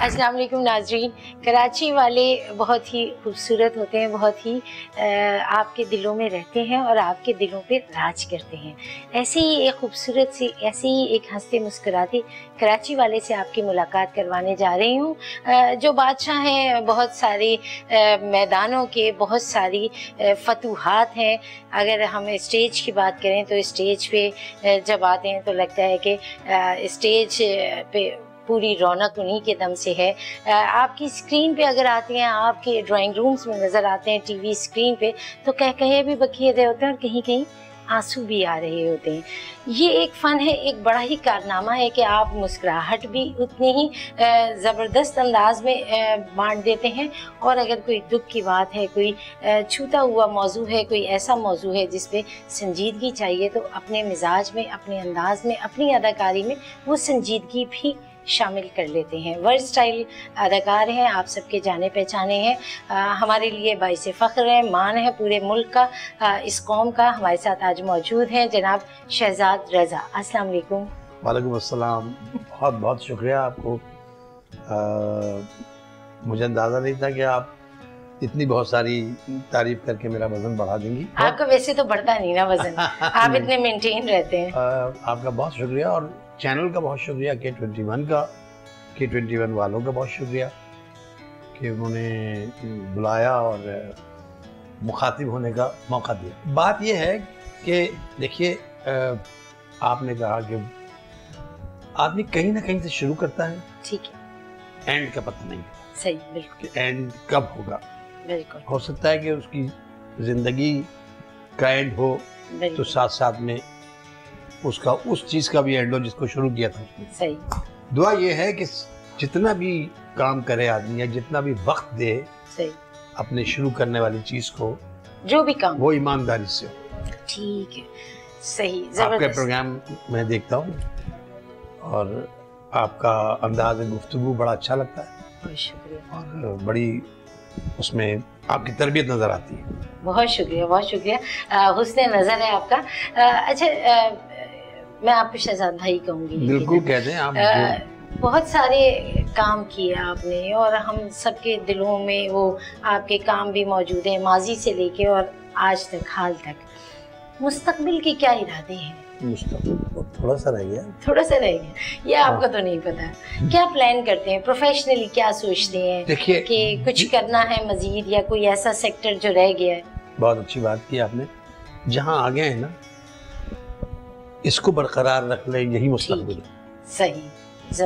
السلام علیکم ناظرین۔ کراچی والے بہت ہی خوبصورت ہوتے ہیں، بہت ہی آپ کے دلوں میں رہتے ہیں اور آپ کے دلوں پہ راج کرتے ہیں۔ ایسے ہی ایک خوبصورت سی ایسے ہی ایک ہنستے مسکراتے کراچی والے سے آپ کی ملاقات کروانے جا رہی ہوں۔ جو بادشاہ ہیں، بہت سارے میدانوں کے بہت ساری فتوحات ہیں۔ اگر ہم اسٹیج کی بات کریں تو اسٹیج پہ جب آتے ہیں تو لگتا ہے کہ اسٹیج پہ پوری رونق انہی کے دم سے ہے۔ آپ کی اسکرین پہ اگر آتے ہیں، آپ کے ڈرائنگ رومز میں نظر آتے ہیں ٹی وی اسکرین پے تو کہہ کہے بھی بکیے دے ہوتے ہیں اور کہیں کہیں آنسو بھی آ رہے ہوتے ہیں۔ یہ ایک فن ہے، ایک بڑا ہی کارنامہ ہے کہ آپ مسکراہٹ بھی اتنی ہی زبردست انداز میں بانٹ دیتے ہیں۔ اور اگر کوئی دکھ کی بات ہے، کوئی چھوتا ہوا موضوع ہے، کوئی ایسا موضوع ہے جس پہ سنجیدگی چاہیے، تو اپنے مزاج میں، اپنے انداز میں، اپنی اداکاری میں وہ سنجیدگی بھی شامل کر لیتے ہیں۔ ورڈ سٹائل اداکار ہیں آپ سب کے جانے پہچانے ہیں۔ ہمارے لیے باعث فخر ہے مان ہے پورے ملک کا۔ اس قوم کا ہمارے ساتھ آج موجود ہیں۔ جناب شہزاد رضا السلام علیکم۔ وعلیکم السلام۔ بہت بہت شکریہ آپ کو۔ مجھے اندازہ نہیں تھا کہ آپ اتنی بہت ساری تعریف کر کے میرا وزن بڑھا دیں گی۔ آپ کا ویسے تو بڑھتا نہیں نا وزن۔ آپ اتنے مینٹین رہتے ہیں۔ آپ کا بہت شکریہ اور چینل کا بہت شکریہ کے ٹوینٹی ون کا کے ٹوینٹی ون والوں کا بہت شکریہ کہ انہوں نے بلایا اور مخاطب ہونے کا موقع دیا۔ بات یہ ہے کہ دیکھیے آپ نے کہا کہ آدمی کہیں نہ کہیں سے شروع کرتا ہے۔ ٹھیک ہے۔ اینڈ کا پتہ نہیں۔ صحیح بالکل۔ کہ اینڈ کب ہوگا۔ بالکل۔ ہو سکتا ہے کہ اس کی زندگی کا اینڈ ہو تو ساتھ ساتھ میں اس کا اس چیز کا بھی اینڈ ہو جس کو شروع کیا تھا۔ اس نے صحیح۔ دعا یہ ہے کہ جتنا بھی کام کرے آدمی یا جتنا بھی وقت دے صحیح۔ اپنے شروع کرنے والی چیز کو جو بھی کام۔ وہ ایمانداری سے ہو۔ ٹھیک ہے۔ صحیح۔ آپ کے پروگرام میں دیکھتا ہوں اور آپ کا انداز گفتگو بڑا اچھا لگتا ہے۔ بہت شکریہ۔ اور بڑی اس میں آپ کی تربیت نظر آتی ہے۔ بہت شکریہ بہت شکریہ۔ حسن نظر ہے آپ کا۔ اچھا میں آپ کو شہزاد بھائی کہوں گی بالکل کہتے ہیں آپ بہت سارے کام کیے آپ نے اور ہم سب کے دلوں میں وہ آپ کے کام بھی موجود ہیں ماضی سے لے کے اور آج تک حال تک۔ مستقبل کے کیا ارادے ہیں؟ مستقبل تھوڑا سا رہ گیا۔ تھوڑا سا رہ گیا۔ یہ آپ کو تو نہیں پتا۔ کیا پلان کرتے ہیں؟ پروفیشنلی کیا سوچتے ہیں؟ کہ کچھ کرنا ہے مزید یا کوئی ایسا سیکٹر جو رہ گیا ہے؟ بہت اچھی بات کی آپ نے۔ جہاں آگے ہیں نا اس کو برقرار رکھ لیں یہی مستقبل ہے۔ صحیح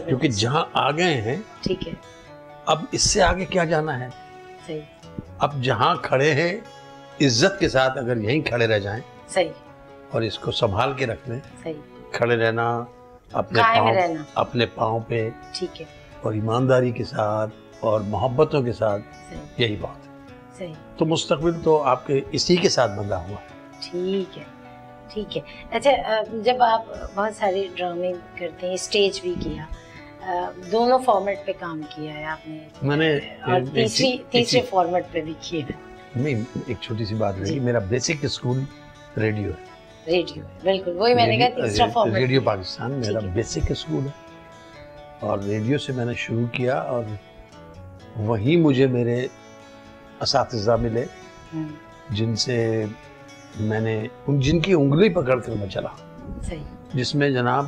کیونکہ جہاں آگے ہیں ٹھیک ہے۔ اب اس سے آگے کیا جانا ہے؟ صحیح۔ اب جہاں کھڑے ہیں عزت کے ساتھ اگر یہیں کھڑے رہ جائیں صحیح۔ اور اس کو سنبھال کے رکھ لیں صحیح۔ کھڑے رہنا اپنے پاؤں رہنا۔ اپنے پاؤں پہ ٹھیک ہے۔ اور ایمانداری کے ساتھ اور محبتوں کے ساتھ یہی بات ہے۔ صحیح۔ تو مستقبل تو آپ کے اسی کے ساتھ بندھا ہوا ہے۔ ٹھیک ہے۔ ٹھیک ہے۔ اچھا جب آپ بہت سارے ڈرامے کرتے ہیں اسٹیج بھی کیا دونوں فارمیٹ پہ کام کیا ہے آپ نے؟ میں نے تیسری تیسرے فارمیٹ پہ بھی ہیں نہیں ایک چھوٹی سی بات جی۔ رہی میرا بیسک اسکول ریڈیو ہے۔ ریڈیو بالکل۔ وہی میں نے کہا تیسرا ریڈیو فارمیٹ ریڈیو پاکستان میرا۔ بیسک اسکول ہے۔ اور ریڈیو سے میں نے شروع کیا اور وہیں مجھے میرے اساتذہ ملے جن سے میں نے جن کی انگلی پکڑ کر میں چلا۔ صحیح۔ جس میں جناب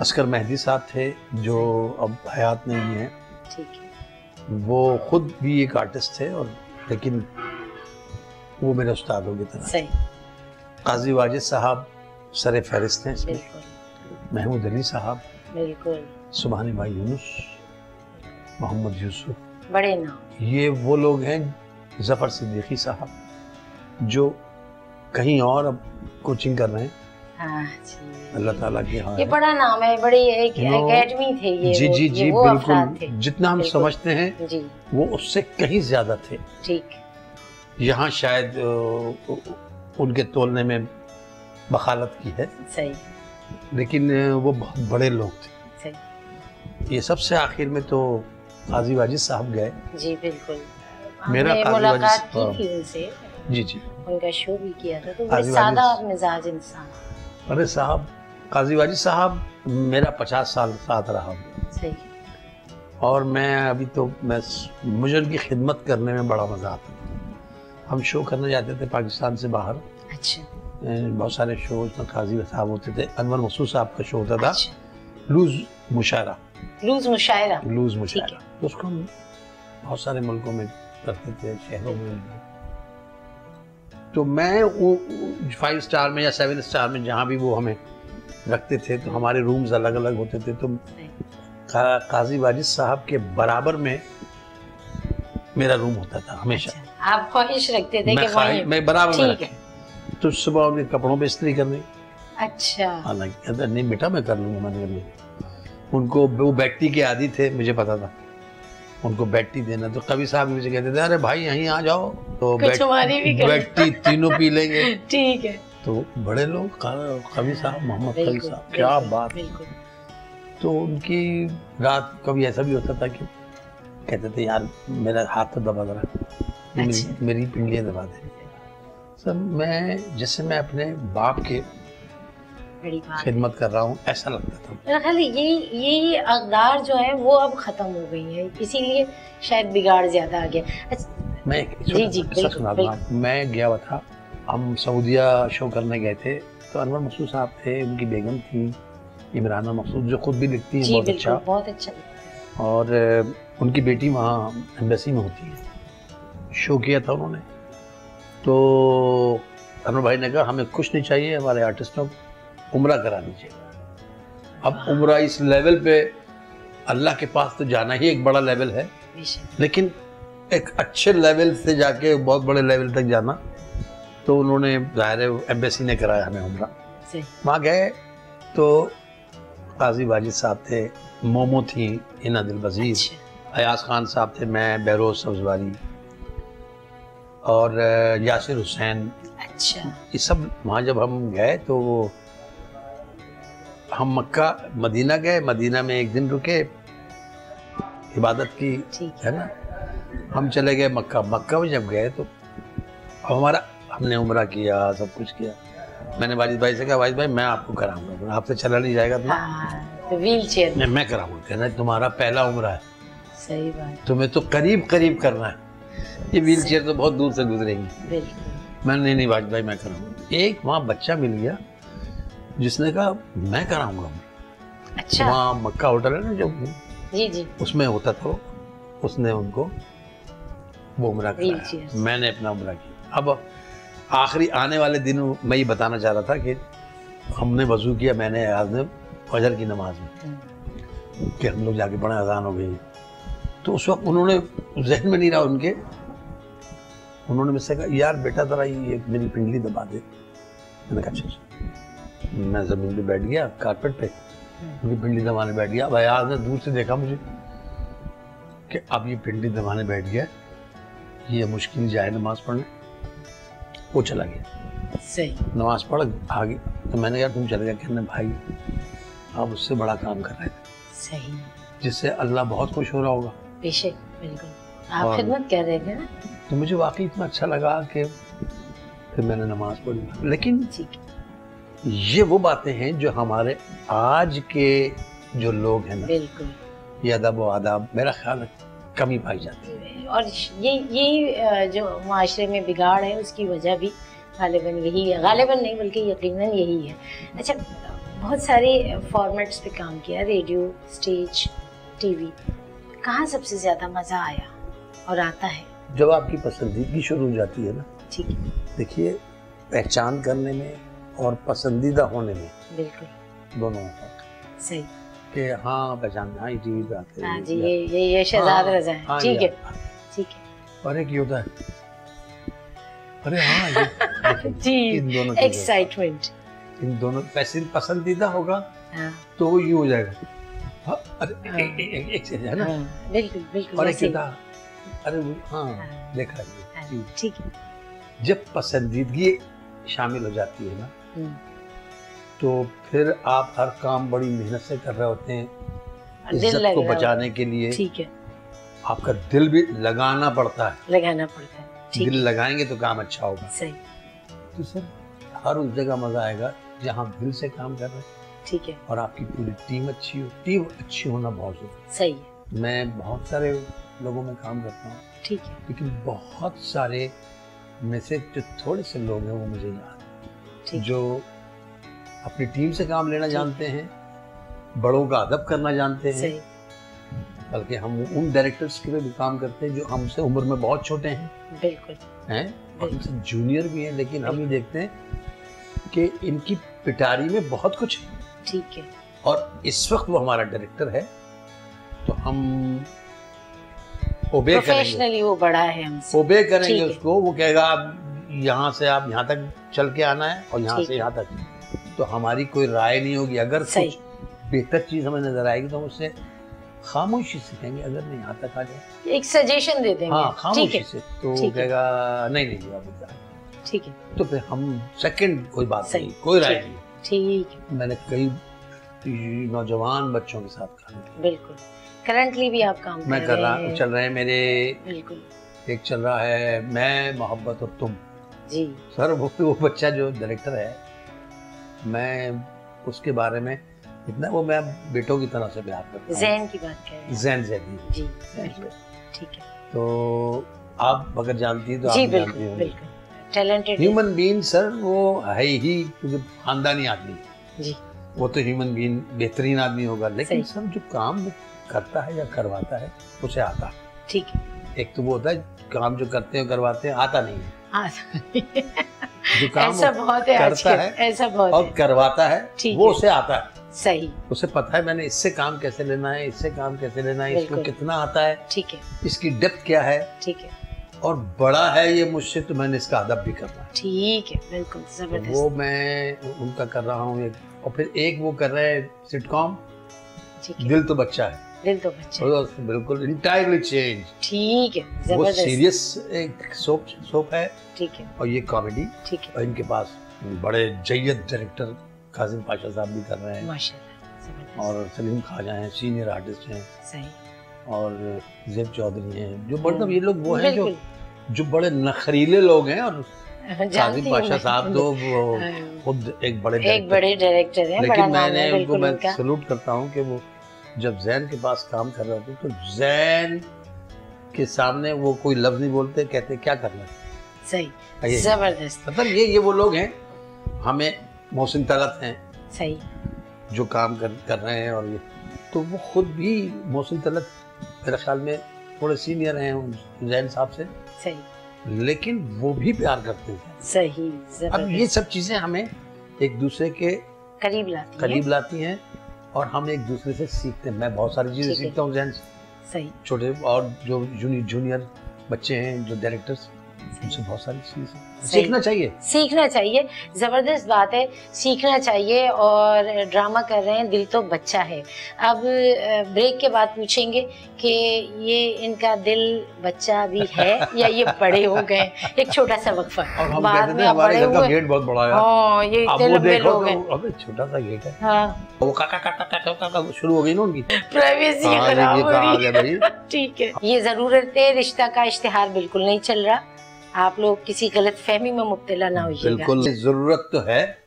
اسکر مہدی صاحب تھے جو اب حیات نہیں ہیں۔ ٹھیک ہے۔ وہ خود بھی ایک آرٹسٹ تھے اور لیکن وہ میرے استادوں کی طرح۔ صحیح۔ قاضی واجد صاحب سر فہرست ہیں اس میں۔ بالکل۔ محمود علی صاحب۔ بالکل۔ سبحانی بھائی یونس۔ محمد یوسف۔ بڑے نام۔ یہ وہ لوگ ہیں ظفر صدیقی صاحب جو کہیں اور اب کوچنگ کر رہے ہیں۔ ہاں جی۔ اللہ تعالیٰ کی ہاں۔ یہ بڑا نام ہے بڑی ایک اکیڈمی تھے یہ جی جی جی بالکل۔ جتنا ہم۔ سمجھتے ہیں جی۔ وہ اس سے کہیں زیادہ تھے۔ ٹھیک۔ یہاں شاید ان کے تولنے میں بخالت کی ہے۔ صحیح۔ لیکن وہ بہت بڑے لوگ تھے۔ یہ سب سے آخر میں تو قاضی واجد صاحب گئے۔ جی بالکل۔ میرا قاضی واجد- کی جی جی۔ ان کا شو بھی کیا تھا تو سادہ مزاج انسان۔ ارے صاحب قاضی واجد صاحب میرا پچاس سال ساتھ رہا۔ صحیح۔ اور میں ابھی تو میں مجھے ان کی خدمت کرنے میں بڑا مزہ آتا ہم شو کرنے جاتے تھے پاکستان سے باہر۔ اچھا۔ بہت سارے شو قاضی صاحب ہوتے تھے۔ انور مسعود صاحب کا شو ہوتا تھا۔ اچھا۔ لوز مشاعرہ۔ لوز مشاعرہ۔ لوز مشاعرہ۔ اس کو ہم بہت سارے ملکوں میں کرتے تھے شہروں میں۔ تو میں فائیو سٹار میں یا سیون سٹار میں جہاں بھی وہ ہمیں رکھتے تھے تو ہمارے رومز الگ الگ ہوتے تھے۔ تو قا- قاضی واجد صاحب کے برابر میں میرا روم ہوتا تھا ہمیشہ۔ اچھا آپ خواہش رکھتے تھے کہ میں برابر میں رکھا تو صبح ان کے کپڑوں پہ استری کرنی اچھا۔ حالانکہ نہیں بیٹا میں کر لوں گا میں نے ان کو وہ بیٹی کے عادی تھے مجھے پتا تھا۔ ان کو بیٹی دینا تو کبھی صاحب مجھے کہتے تھے ارے بھائی یہیں آ جاؤ تو۔ بیٹی تینوں پی لیں گے ٹھیک ہے تو بڑے لوگ کبھی صاحب محمد کبھی صاحب کیا بات تو ان کی رات کبھی ایسا بھی ہوتا تھا کہ کہتے تھے یار میرا ہاتھ تو دبا ذرا میری- اچھا۔ پنڈلیاں دبا دے سر میں جیسے میں اپنے باپ کے۔ خدمت کر رہا ہوں ایسا لگتا تھا۔ میرا خیال ہے یہی یہی اقدار جو ہیں وہ اب ختم ہو گئی ہیں اسی لیے شاید بگاڑ زیادہ آ گیا اچھا۔ میں ایک جی، جی،۔ میں گیا ہوا تھا۔ ہم سعودیہ شو کرنے گئے تھے۔ تو انور مسعود صاحب تھے ان کی بیگم تھی عمرانہ مقصود جو خود بھی لکھتی ہیں جی بہت اچھا۔ بہت اچھا۔ ہے۔ اور ان کی بیٹی وہاں ایمبیسی میں ہوتی ہے۔ شو کیا تھا انہوں نے۔ تو انور بھائی نے کہا ہمیں کچھ نہیں چاہیے ہمارے آرٹسٹوں کو عمرہ کرانی چاہیے اب عمرہ اس لیول پہ اللہ کے پاس تو جانا ہی ایک بڑا لیول ہے لیکن ایک اچھے لیول سے جا کے بہت بڑے لیول تک جانا تو انہوں نے ظاہر ہے ایمبیسی نے کرایا ہمیں عمرہ۔ وہاں گئے تو قاضی واجد صاحب تھے مومو تھی اینا دل وزیر اچھا۔ ایاز خان صاحب تھے میں بہروز سبزواری اور یاسر حسین۔ اچھا۔ یہ سب وہاں جب ہم گئے تو وہ ہم مکہ مدینہ گئے مدینہ میں ایک دن رکے عبادت کی ہے۔ نا؟ ہم چلے گئے مکہ۔ مکہ میں جب گئے تو ہمارا ہم نے عمرہ کیا سب کچھ کیا۔ میں نے واجد بھائی سے کہا واجد بھائی میں آپ کو کراؤں گا۔ آپ سے چلا نہیں جائے گا ہاں ویل چیئر میں۔ کراؤں گا۔ کہنا تمہارا پہلا عمرہ ہے۔ صحیح بات۔ تمہیں تو قریب قریب کرنا ہے۔ یہ ویل چیئر تو بہت دور سے گزرے گی میں نے نہیں واجد بھائی میں کراؤں گا۔ ایک وہاں بچہ مل گیا۔ جس نے کہا میں کراؤں گا۔ اچھا۔ وہاں مکہ ہوٹل ہے نا جو؟ جی جی۔ اس میں ہوتا تھا وہ۔ اس نے ان کو وہ عمرہ Wheel کرایا۔ chairs. میں نے اپنا عمرہ کیا۔ اب آخری آنے والے دنوں میں یہ بتانا چاہ رہا تھا کہ ہم نے وضو کیا میں نے آج نے فجر کی نماز میں۔ کہ ہم لوگ جا کے پڑھیں اذان ہو گئی تو اس وقت انہوں نے ذہن میں نہیں رہا ان کے۔ انہوں نے مجھ سے کہا یار بیٹا ذرا یہ میری پنڈلی دبا دے۔ میں نے کہا اچھا اچھا۔ میں زمین پہ بیٹھ گیا کارپیٹ پہ کی پنڈلی دبانے بیٹھ گیا۔ اب ایاز نے دور سے دیکھا مجھے کہ اب یہ پنڈلی دبانے بیٹھ گیا۔ یہ مشکل جائے نماز پڑھنے۔ وہ چلا گیا۔ صحیح۔ نماز پڑھ آگے۔ تو میں نے کہا تم چلے گیا کہنے بھائی آپ اس سے بڑا کام کر رہے تھے۔ صحیح۔ جس سے اللہ بہت خوش ہو رہا ہوگا۔ بے شک بالکل۔ آپ خدمت کر رہے تھے نا؟ تو مجھے واقعی اتنا اچھا لگا کہ پھر میں نے نماز پڑھی۔ لیکن ٹھیک یہ وہ باتیں ہیں جو ہمارے آج کے جو لوگ ہیں نا بالکل۔ یہ ادب و آداب میرا خیال ہے کمی پائی جاتی ہے۔ اور یہ یہی جو معاشرے میں بگاڑ ہے اس کی وجہ بھی غالباً یہی ہے۔ غالباً نہیں بلکہ یقیناً یہی ہے۔ اچھا بہت سارے فارمیٹس پہ کام کیا ریڈیو اسٹیج ٹی وی۔ کہاں سب سے زیادہ مزہ آیا اور آتا ہے؟ جب آپ کی پسندیدگی شروع ہو جاتی ہے نا ٹھیک۔ ہے دیکھیے پہچان کرنے میں اور پسندیدہ ہونے میں بالکل۔ دونوں صحیح۔ کہ ہاں ہاں یہ آتے ہیں، ہاں جی یہ یہ یہ شہزاد ہاں، رضا ہے ہاں، ٹھیک ہے۔ ٹھیک ہے۔ ارے کی ہوتا ہے۔ ارے ہاں یہ جی ان دونوں چیزوں ایکسائٹمنٹ ان دونوں پسند پسندیدہ ہوگا ہاں۔ تو وہ یوں ہو جائے گا۔ ارے۔ ایک- ایک- ایک- ایک چیز ہے نا۔ بالکل بالکل اور ایک ویسے ہی۔ ہوتا ارے وہ- ہاں دیکھا ہے۔ جی۔ ٹھیک ہے۔ جب پسندیدگی شامل ہو جاتی ہے نا تو پھر آپ ہر کام بڑی محنت سے کر رہے ہوتے ہیں عزت کو بچانے کے لیے۔ ٹھیک ہے۔ آپ کا دل بھی لگانا پڑتا ہے۔ لگانا پڑتا ہے۔ دل لگائیں گے تو کام اچھا ہوگا۔ صحیح۔ تو سر ہر اس جگہ مزہ آئے گا جہاں دل سے کام کر رہے۔ ہیں ٹھیک ہے۔ اور آپ کی پوری ٹیم اچھی ہو ٹیم اچھی ہونا بہت ضروری ہے۔ صحیح ہے۔ میں بہت سارے لوگوں میں کام کرتا ہوں۔ ٹھیک ہے۔ لیکن بہت سارے میں سے جو تھوڑے سے لوگ ہیں وہ مجھے یاد جو اپنی ٹیم سے کام لینا جانتے ہیں بڑوں کا ادب کرنا جانتے ہیں بلکہ ہم ان ڈائریکٹرز کے بھی کام کرتے ہیں جو ہم سے عمر میں بہت چھوٹے ہیں۔ بالکل۔ ہیں؟ ہم سے جونیئر بھی ہیں لیکن ہم یہ دیکھتے ہیں کہ ان کی پٹاری میں بہت کچھ ہے۔ ٹھیک ہے۔ اور اس وقت وہ ہمارا ڈائریکٹر ہے تو ہم اوبے کریں گے۔ پروفیشنلی وہ بڑا ہے ہم سے۔ اوبے کریں گے۔ اس کو وہ کہے گا آپ یہاں سے آپ یہاں تک چل کے آنا ہے اور یہاں سے۔ یہاں تک۔ تو ہماری کوئی رائے نہیں ہوگی۔ اگر۔ کچھ بہتر چیز ہمیں نظر آئے گی تو ہم اس سے خاموشی سے کہیں گے اگر نہیں یہاں تک آ جائے ایک سجیشن دے دیں ہاں گے ٹھیک خاموشی سے تو۔ کہے گا نہیں نہیں آپ۔ ٹھیک ہے۔ تو پھر ہم سیکنڈ کوئی بات۔ نہیں کوئی رائے۔ نہیں۔ ٹھیک۔ میں نے کئی نوجوان بچوں کے ساتھ کام کیا۔ بالکل۔ کرنٹلی بھی آپ کام میں کر رہا ہیں۔ چل رہے ہیں میرے بالکل۔ ایک چل رہا ہے میں محبت اور تم۔ جی۔ سر وہ وہ بچہ جو ڈائریکٹر ہے میں اس کے بارے میں اتنا وہ میں بیٹوں کی طرح سے پیار کرتا ہوں۔ زین کی بات کر رہے ہیں۔ زین زیدی جی۔ بالکل ٹھیک ہے۔ تو آپ اگر جانتی ہیں تو آپ جی جانتی ہوں بالکل۔ ٹیلنٹڈ ہیومن بین سر وہ ہے ہی کیونکہ خاندانی آدمی۔ ہے۔ جی۔ وہ تو ہیومن بین بہترین آدمی ہوگا۔ لیکن۔ سر جو کام کرتا ہے یا کرواتا ہے اسے آتا ہے۔ ٹھیک ہے۔ ایک تو وہ ہوتا ہے کام جو کرتے ہیں کرواتے ہیں آتا نہیں ہے۔ ایسا بہت ہے کرتا ہے ایسا بہت اور کرواتا ہے وہ۔ اسے آتا ہے۔ صحیح۔ اسے پتا ہے میں نے اس سے کام کیسے لینا ہے اس سے کام کیسے لینا ہے اس کو۔ کتنا آتا ہے۔ ٹھیک ہے۔ اس کی ڈیپتھ کیا ہے؟ ٹھیک ہے۔ اور بڑا ہے یہ مجھ سے تو میں نے اس کا ادب بھی کرنا ہے ٹھیک ہے بالکل تو وہ زبردست میں ان کا کر رہا ہوں۔ اور پھر ایک وہ کر رہے ہیں سٹ کام۔ دل تو بچہ ہے۔ دل تو بچے۔ بالکل انٹائرلی چینج ٹھیک ہے زبردست۔ سیریس ایک سوپ سوپ ہے۔ ٹھیک ہے۔ اور یہ کامیڈی ٹھیک ہے۔ اور ان کے پاس بڑے جید ڈائریکٹر کاظم پاشا صاحب بھی کر رہے ہیں۔ اور سلیم خواجہ ہیں سینئر آرٹسٹ ہیں۔ صحیح۔ اور زیب چودھری ہیں۔ جو مطلب یہ لوگ وہ ہیں جو جو بڑے نخریلے لوگ ہیں۔ اور کاظم پاشا۔ صاحب تو ہاں، خود ایک بڑے ایک بڑے ڈائریکٹر ہیں۔ لیکن میں نے ان کو میں سلوٹ کرتا ہوں کہ وہ جب زین کے پاس کام کر رہے تھے تو زین کے سامنے وہ کوئی لفظ نہیں بولتے کہتے کیا کرنا ہے؟ صحیح زبردست۔ مطلب یہ یہ وہ لوگ ہیں ہمیں محسن طلعت ہیں صحیح۔ جو کام کر رہے ہیں اور یہ۔ تو وہ خود بھی محسن طلعت میرے خیال میں تھوڑے سینئر ہیں زین صاحب سے۔ صحیح۔ لیکن وہ بھی پیار کرتے ہیں۔ صحیح اب یہ سب چیزیں ہمیں ایک دوسرے کے قریب لاتی ہیں۔ قریب لاتی ہیں۔ اور ہم ایک دوسرے سے سیکھتے ہیں۔ میں بہت ساری چیزیں۔ سیکھتا ہوں زین سے صحیح۔ چھوٹے اور جو جونیئر بچے ہیں جو ڈائریکٹرز ان سے بہت ساری چیزیں سیکھنا چاہیے۔ سیکھنا چاہیے۔ زبردست بات ہے۔ سیکھنا چاہیے اور ڈرامہ کر رہے ہیں۔ دل تو بچہ ہے۔ اب بریک کے بعد پوچھیں گے کہ یہ ان کا دل بچہ بھی ہے یا یہ بڑے ہو گئے ایک چھوٹا سا وقفہ۔ بعد میں بڑے گھر کا ہوئے۔ گیٹ بہت بڑا ہے۔ ہاں یہ اتنے دیکھو لوگ ہیں۔ ابے چھوٹا سا گیٹ ہے۔ ہاں۔ وہ کا کا کا کا کا کا کا شروع ہو گئی نا ان کی۔ پرائیویسی ہاں، خراب ہو رہی؟ ہے ٹھیک ہے۔ یہ ضرورت ہے رشتہ کا اشتہار بالکل نہیں چل رہا۔ آپ لوگ کسی غلط فہمی میں مبتلا نہ ہوئیے بالکل ضرورت تو ہے۔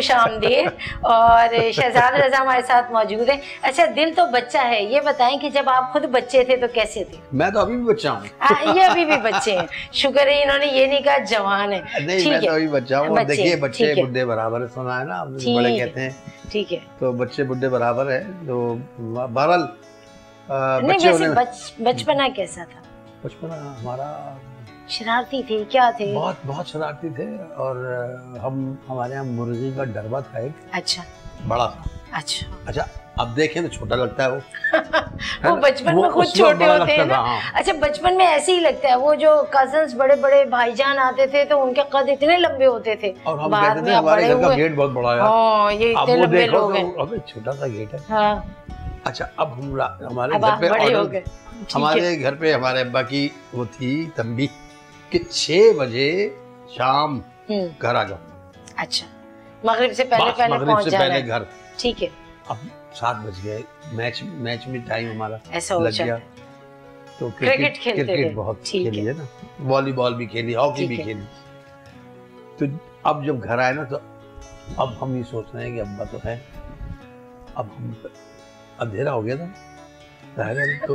خوش آمدید اور شہزاد رضا ہمارے ساتھ موجود ہیں۔ اچھا دل تو بچہ ہے یہ بتائیں کہ جب آپ خود بچے تھے تو کیسے تھے؟ میں تو ابھی بھی بچہ ہوں۔ یہ ابھی بھی بچے ہیں۔ شکر ہے انہوں نے یہ نہیں کہا جوان ہے۔ نہیں میں تو ابھی بچہ ہوں۔ اور بچے، دیکھیے۔ بڈھے برابر سنا ہے نا آپ بڑے۔ کہتے ہیں۔ ٹھیک ہے۔ تو بچے بڈھے برابر ہے تو بہرحال بچپنا کیسا تھا؟ بچپنا ہمارا شرارتی تھے کیا تھے بہت بہت شرارتی تھے اور ہم ہمارے یہاں مرغی کا ڈربا تھا ایک اچھا۔ بڑا۔ تھا اچھا۔ اچھا اب دیکھیں تو چھوٹا لگتا ہے وہ۔ وہ بچپن میں خود چھوٹے ہوتے ہیں نا؟ ہاں۔ اچھا بچپن میں ایسے ہی لگتا ہے وہ جو کزنس بڑے بڑے بھائی جان آتے تھے تو ان کے قد اتنے لمبے ہوتے تھے۔ اور ہم کہتے تھے ہمارے گھر کا گیٹ بہت بڑا ہے۔ ہاں یہ اتنے لمبے لوگ ہیں۔ ابے چھوٹا سا گیٹ ہے۔ ہاں۔ اچھا اب ہم ہمارے گھر پہ ہمارے گھر پہ ہمارے ابا کی وہ تھی تنبیہ۔ کہ چھ بجے شام گھر آ جاؤ اچھا۔ مغرب سے پہلے پہلے مغرب سے پہلے گھر۔ ٹھیک ہے۔ اب سات بج گئے میچ میچ میں ٹائم ہمارا ایسا ہو گیا۔ تو کرکٹ کرکٹ کھیلتے تھے کرکٹ بہت کھیلی ہے نا۔ والی بال بھی کھیلی ہاکی بھی۔ کھیلی۔ تو اب جب گھر آئے نا تو اب ہم یہ سوچ رہے ہیں کہ ابا تو ہے۔ اب ہم اندھیرا ہو گیا تھا۔ ہے تو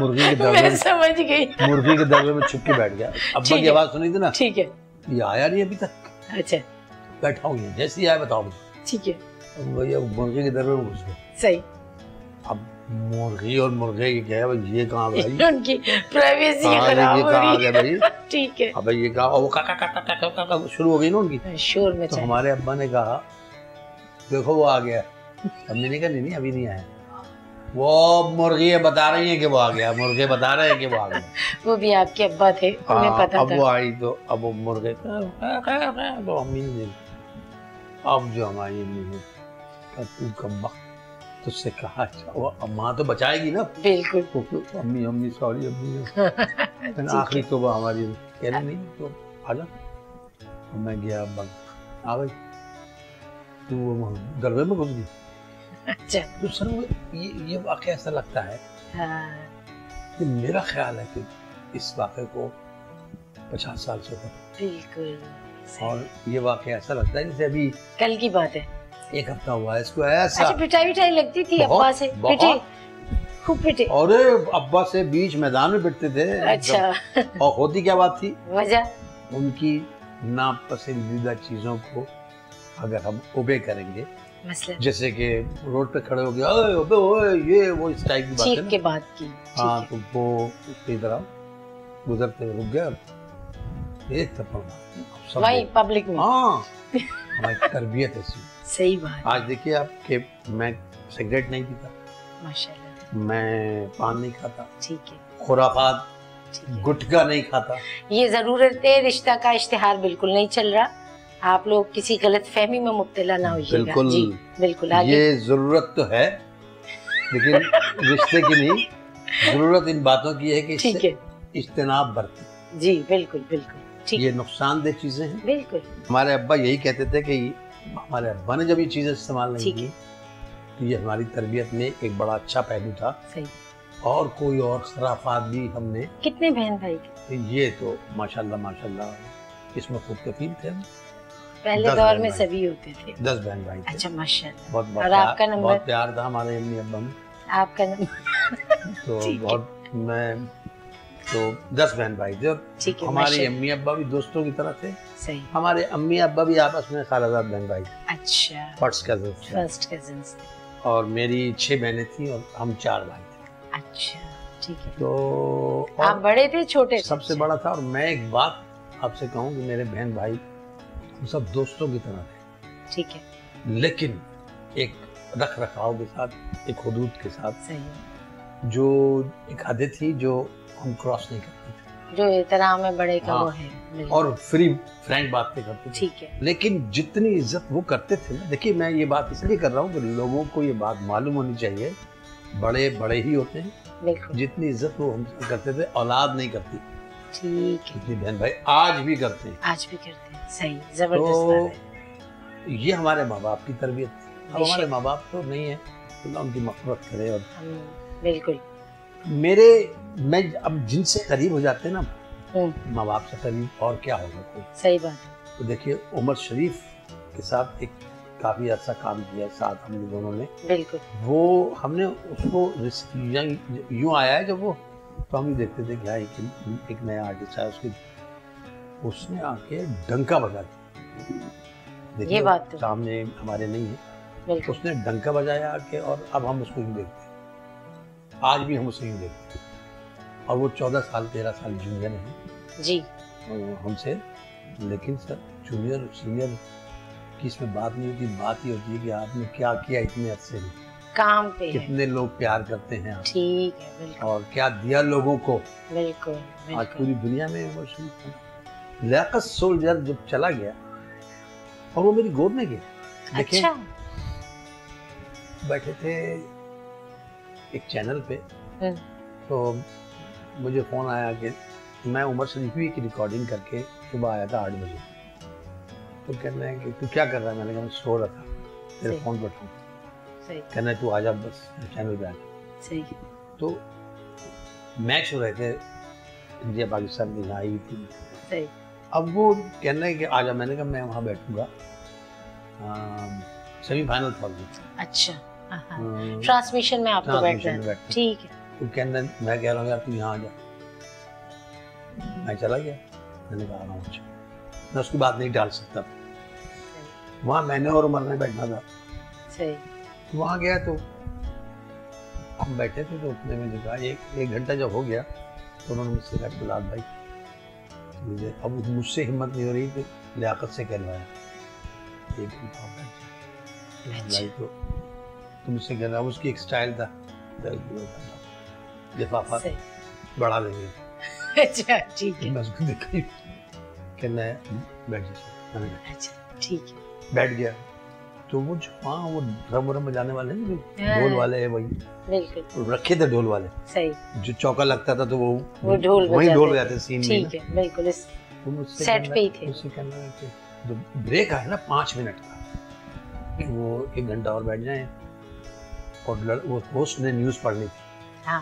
مرغی کے میں سمجھ گئی۔ مرغی کے دروازے میں چھپ کے بیٹھ گیا۔ ابا کی۔ آواز سنی تھی نا؟ ٹھیک ہے۔ یہ آیا نہیں ابھی تک؟ اچھا۔ بیٹھا ہوں جیسے ہی آیا بتاؤ مجھے۔ ٹھیک ہے۔ مرغی کے دروازے میں گھس گئے صحیح۔ اب مرغی اور مرغے کی کیا ہے یہ کہاں بھائی؟ ان کی پرائیویسی ہاں خراب ہو رہی ہے؟ بھائی؟ ٹھیک ہے۔ اب یہ کہا وہ کا کا کا کا کا شروع ہو گئی نا ان کی؟ شور میں تو ہمارے ابا نے کہا دیکھو وہ آ گیا۔ امی نے کہا نہیں نہیں ابھی نہیں آیا۔ وہ مرغی بتا رہی ہیں کہ وہ آ گیا مرغے بتا رہے ہیں کہ وہ آ گیا۔ وہ بھی آپ کے ابا تھے انہیں ہاں، پتا اب تھا۔ وہ آئی تو اب وہ مرغے۔ تو امی نے دیکھا اب جو ہماری امی کہا تو کم وقت تجھ سے کہا اچھا وہ اب ماں تو بچائے گی نا۔ بالکل۔ تو امی امی سوری امی۔ پھر آخری صبح ہماری کہہ رہی نہیں تو آ جا۔ اور میں گیا ابا آ بھائی تو وہ دروازے میں گھس گئی اچھا۔ تو سر یہ واقعہ ایسا لگتا ہے ہاں۔ کہ میرا خیال ہے کہ اس واقعے کو پچاس سال سے اوپر۔ بالکل۔ اور۔ یہ واقعہ ایسا لگتا ہے جیسے ابھی کل کی بات ہے۔ ایک ہفتہ ہوا ہے اس کو ایسا۔ اچھا پٹائی وٹائی لگتی تھی ابا سے۔ پٹے خوب پٹے اور ابا سے بیچ میدان میں پٹتے تھے۔ اچھا۔ اور ہوتی کیا بات تھی؟ وجہ؟ ان کی ناپسندیدہ چیزوں کو اگر ہم اوبے کریں گے مسئلہ جیسے کہ روڈ پہ کھڑے ہو گیا اوے اوبے اوے یہ وہ اس ٹائپ کی بات ہے کے بعد کی۔ ہاں تو وہ اسی طرح گزرتے رک گیا۔ ایک تھپڑ مار وہی پبلک میں۔ ہاں۔ ہماری تربیت ایسی صحیح بات۔ آج دیکھیے آپ کہ میں سگریٹ نہیں پیتا۔ ماشاء اللہ میں پان نہیں کھاتا۔ ٹھیک ہے۔ خرافات گٹکا نہیں کھاتا۔ یہ ضرورت ہے رشتہ کا اشتہار بالکل نہیں چل رہا۔ آپ لوگ کسی غلط فہمی میں مبتلا نہ ہوئیے گا۔ بالکل۔ جی بالکل یہ ضرورت تو ہے لیکن رشتے کی نہیں ضرورت ان باتوں کی ہے کہ اس ٹھیک سے ہے۔ اجتناب برتے جی بالکل بالکل۔ ٹھیک۔ یہ نقصان دہ چیزیں ہیں۔ بالکل۔ ہمارے ابا یہی کہتے تھے کہ ہمارے ابا نے جب یہ چیزیں استعمال نہیں کی تو یہ ہماری تربیت میں ایک بڑا اچھا پہلو تھا۔ صحیح۔ اور کوئی اور خرافات بھی ہم نے کتنے بہن بھائی یہ تو ماشاءاللہ ماشاءاللہ اس میں خوب کفیل تھے۔ پہلے دور میں۔ سبھی ہوتے تھے۔ دس بہن بھائی اچھا ماشاء اللہ اور آپ کا نمبر؟ بہت پیار تھا ہمارے امی ابا میں۔ آپ کا نام تو۔ بہت میں تو دس بہن بھائی تھے اور ماشاء امی ابا بھی دوستوں کی طرح تھے۔ ہمارے امی ابا بھی آپس میں خالہ زاد بہن بھائی تھے۔ اچھا۔ فرسٹ کزن فرسٹ کزنس اور میری چھ بہنیں تھیں اور ہم چار بھائی تھے۔ اچھا ٹھیک ہے۔ تو آپ بڑے تھے چھوٹے سب سے بڑا تھا اور میں ایک بات آپ سے کہوں کہ میرے بہن بھائی ہم سب دوستوں کی طرح تھے ٹھیک ہے۔ لیکن ایک رکھ رکھاؤ کے ساتھ ایک حدود کے ساتھ صحیح جو ایک حدیں تھی جو ہم کراس نہیں کرتے تھے۔ جو احترام ہے بڑے کا ہاں۔ وہ ہے۔ اور فری فرینک باتیں کرتے تھے۔ ٹھیک ہے۔ لیکن جتنی عزت وہ کرتے تھے نا دیکھیے میں یہ بات اس لیے کر رہا ہوں کہ لوگوں کو یہ بات معلوم ہونی چاہیے۔ بڑے بڑے ہی ہوتے ہیں۔ جتنی عزت وہ ہم کرتے تھے اولاد نہیں کرتی۔ ٹھیک ہے۔ بہن بھائی آج بھی کرتے ہیں۔ آج بھی کرتے ہیں۔ صحیح زبردست ہے۔ یہ ہمارے ماں باپ کی تربیت۔ اب ہمارے۔ ماں باپ تو نہیں ہے اللہ ان کی مغفرت کرے اور بالکل۔ میرے میں اب جن سے قریب ہو جاتے ہیں نا ماں باپ سے قریب اور کیا ہوگا کوئی؟ صحیح بات۔ ہے تو دیکھیے عمر شریف کے ساتھ ایک کافی عرصہ کام کیا ہے ساتھ ہم دونوں نے۔ بالکل۔ وہ ہم نے اس کو یوں- آیا ہے جب وہ تو ہم دیکھتے تھے کہ ہاں ایک نیا آرٹسٹ آیا اس کے اس نے آ کے ڈنکا بجا دیا یہ بات سامنے ہمارے نہیں ہے۔ اس نے ڈنکا بجایا آ کے اور اب ہم اس کو یوں دیکھتے ہیں۔ آج بھی ہم اسے یوں دیکھتے ہیں۔ اور وہ چودہ سال تیرہ سال جونیئر ہیں۔ جی۔ ہم سے لیکن سر جونیئر سینئر کی اس میں بات نہیں ہوتی بات یہ ہوتی ہے کہ آپ نے کیا کیا اتنے عرصے میں۔ کام پہ کتنے لوگ پیار کرتے ہیں ٹھیک ہے اور کیا دیا لوگوں کو۔ بالکل آج پوری دنیا میں وہ شروع لیاقت سولجر جب چلا گیا اور وہ میری گود میں گیا۔ دیکھیں اچھا۔ بیٹھے تھے ایک چینل پہ۔ ہوں۔ تو مجھے فون آیا کہ میں عمر شریفی کی ریکارڈنگ کر کے صبح آیا تھا آٹھ بجے۔ تو کہنا ہے کہ تو کیا کر رہا ہے؟ میں نے کہا میں سو رہا تھا۔ تیرے صحیح۔ فون اٹھاؤں صحیح۔ کہنا ہے تو آ جا بس چینل پہ آ جا تو میچ ہو رہے تھے۔ انڈیا پاکستان کی ہوئی تھی۔ صحیح۔ اب وہ کہنا ہے کہ آ جا میں نے کہا میں وہاں بیٹھوں گا۔ سیمی فائنل تھا اچھا ہاں، ٹرانسمیشن میں آپ کو بیٹھ میں بیٹھنا۔ ٹھیک ہے۔ تو کہنا میں کہہ رہا ہوں یار تو یہاں آ جا میں چلا گیا۔ میں نے کہا رہا ہوں میں اس کی بات نہیں ڈال سکتا۔ وہاں میں نے اور عمر نے بیٹھنا تھا۔ صحیح۔ وہاں گیا تو ہم بیٹھے تھے تو اتنے میں کہا ایک ایک گھنٹہ جب ہو گیا تو انہوں نے مجھ سے کہا بلال بھائی مجھے اب مجھ سے ہمت نہیں ہو رہی کہ لیاقت سے اور بیٹھ جا اچھا۔ بھائی تو مجھ سے کہہ رہا اس کی ایک سٹائل تھا۔ لفافہ بڑھا دیں گے۔ اچھا ٹھیک ہے۔ میں اس کو دیکھا ہی۔ کہنا ہے بیٹھ جا میں نے کہا، اچھا ٹھیک ہے۔ بیٹھ گیا۔ تو وہ جو وہاں وہ ڈرم ورم بجانے والے ہیں ہاں۔ ڈھول والے ہیں وہی۔ بالکل۔ رکھے تھے ڈھول والے۔ صحیح۔ جو چوکا لگتا تھا تو وہ وہ ڈھول وہیں ڈھول بجاتے سین میں ٹھیک ہے بالکل اس سیٹ پہ ہی تھے۔ مجھ سے کہنا ہے کہ جو بریک آئے نا پانچ منٹ کا وہ ایک گھنٹہ اور بیٹھ جائیں۔ اور وہ ہوسٹ نے نیوز پڑھنی تھی۔ ہاں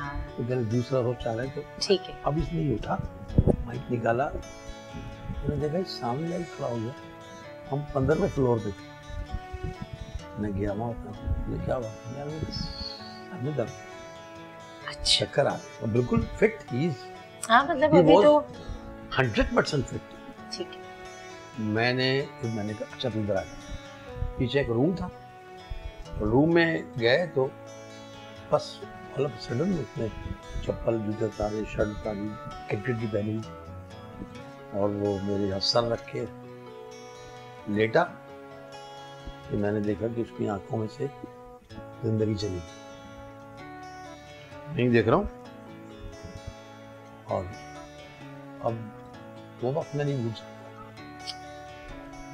کہنا دوسرا ہوسٹ آ رہا ہے تو ٹھیک ہے۔ اب اس نے یہ اٹھا مائک نکالا۔ نے دیکھا سامنے کھڑا ہو گیا ہم پندرہویں فلور پہ تھے۔ میں گیا وہاں تھا یہ کیا ہوا یار میرے سر میں درد اچھا چکر آ گیا اور بالکل فٹ ہی ہاں مطلب ابھی تو ہنڈریڈ پرسینٹ فٹ۔ ٹھیک ہے۔ میں نے پھر میں نے کہا اچھا تو ادھر آ پیچھے ایک روم تھا۔ روم میں گئے تو بس مطلب سڈن اس نے چپل جوتے اتارے شرٹ اتاری کرکٹ کی پہنی۔ اور وہ میرے یہاں سر رکھ کے لیٹا۔ کہ میں نے دیکھا کہ اس کی آنکھوں میں سے زندگی چلی۔ نہیں دیکھ رہا ہوں۔ اور اب وہ وقت میں نہیں بھول سکتا۔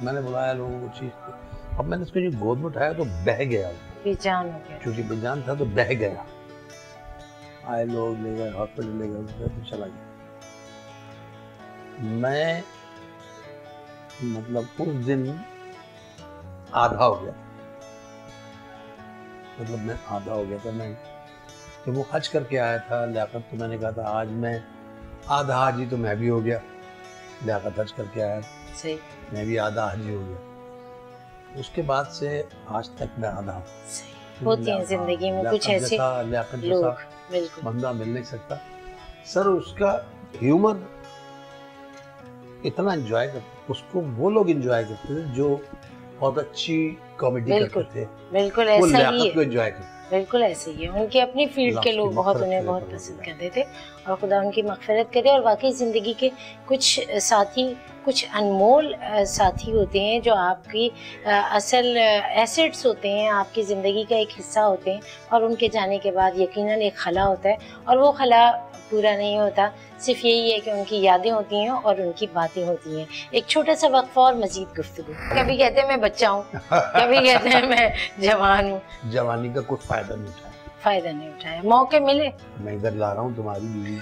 میں نے بلایا لوگوں کو چیز کو۔ اب میں نے اس کو جو گود میں اٹھایا تو بہ گیا۔ وہ بے جان ہو گیا۔ چونکہ بجان تھا تو بہ گیا۔ آئے لوگ لے گئے ہاسپٹل لے گئے تو چلا گیا۔ میں مطلب اس دن آدھا ہو گیا۔ مطلب میں آدھا ہو گیا تھا میں جب وہ حج کر کے آیا تھا لیاقت تو میں نے کہا تھا آج میں آدھا حاجی تو میں بھی ہو گیا۔ لیاقت حج کر کے آیا۔ صحیح۔ میں بھی آدھا حاجی ہو گیا۔ اس کے بعد سے آج تک میں آدھا۔ ہوں ہوتے ہیں زندگی میں کچھ ایسے لیاقت جیسا بندہ مل نہیں سکتا۔ سر اس کا ہیومر اتنا انجوائے کرتے اس کو وہ لوگ انجوائے کرتے تھے جو بہت اچھی کامیڈی کرتے تھے۔ بالکل ایسا ہی ہے۔ کو انجوائے کرتے بالکل ایسے ہی ہے۔ ان کے اپنی فیلڈ کے لوگ بہت انہیں بہت۔ پسند کرتے تھے اور خدا ان کی مغفرت کرے اور واقعی زندگی کے کچھ ساتھی کچھ انمول ساتھی ہوتے ہیں جو آپ کی اصل ایسٹس ہوتے ہیں آپ کی زندگی کا ایک حصہ ہوتے ہیں اور ان کے جانے کے بعد یقیناً ایک خلا ہوتا ہے اور وہ خلا پورا نہیں ہوتا صرف یہی ہے کہ ان کی یادیں ہوتی ہیں اور ان کی باتیں ہوتی ہیں۔ ایک چھوٹا سا وقفہ اور مزید گفتگو۔ کبھی کہتے ہیں میں بچہ ہوں کبھی کہتے ہیں میں جوان ہوں۔ جوانی کا کوئی فائدہ نہیں اٹھایا۔ فائدہ نہیں اٹھایا۔ موقع ملے؟ میں ادھر لا رہا ہوں تمہاری بیوی۔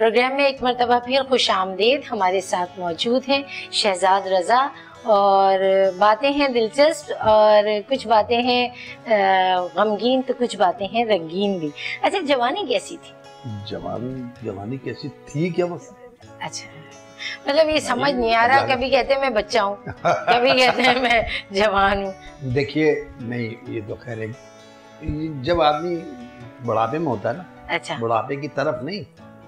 پروگرام میں ایک مرتبہ پھر خوش آمدید ہمارے ساتھ موجود ہیں شہزاد رضا اور باتیں ہیں دلچسپ اور کچھ باتیں ہیں غمگین تو کچھ باتیں ہیں رنگین بھی۔ اچھا جوانی کیسی تھی؟ جوان جوانی کیسی تھی کیا مسئلہ اچھا مطلب یہ سمجھ نہیں آ رہا کبھی کہتے ہیں میں بچہ ہوں کبھی کہتے ہیں میں جوان ہوں۔ دیکھیے نہیں یہ تو خیر ہے۔ جب آدمی بڑھاپے میں ہوتا ہے نا اچھا۔ بڑھاپے کی طرف نہیں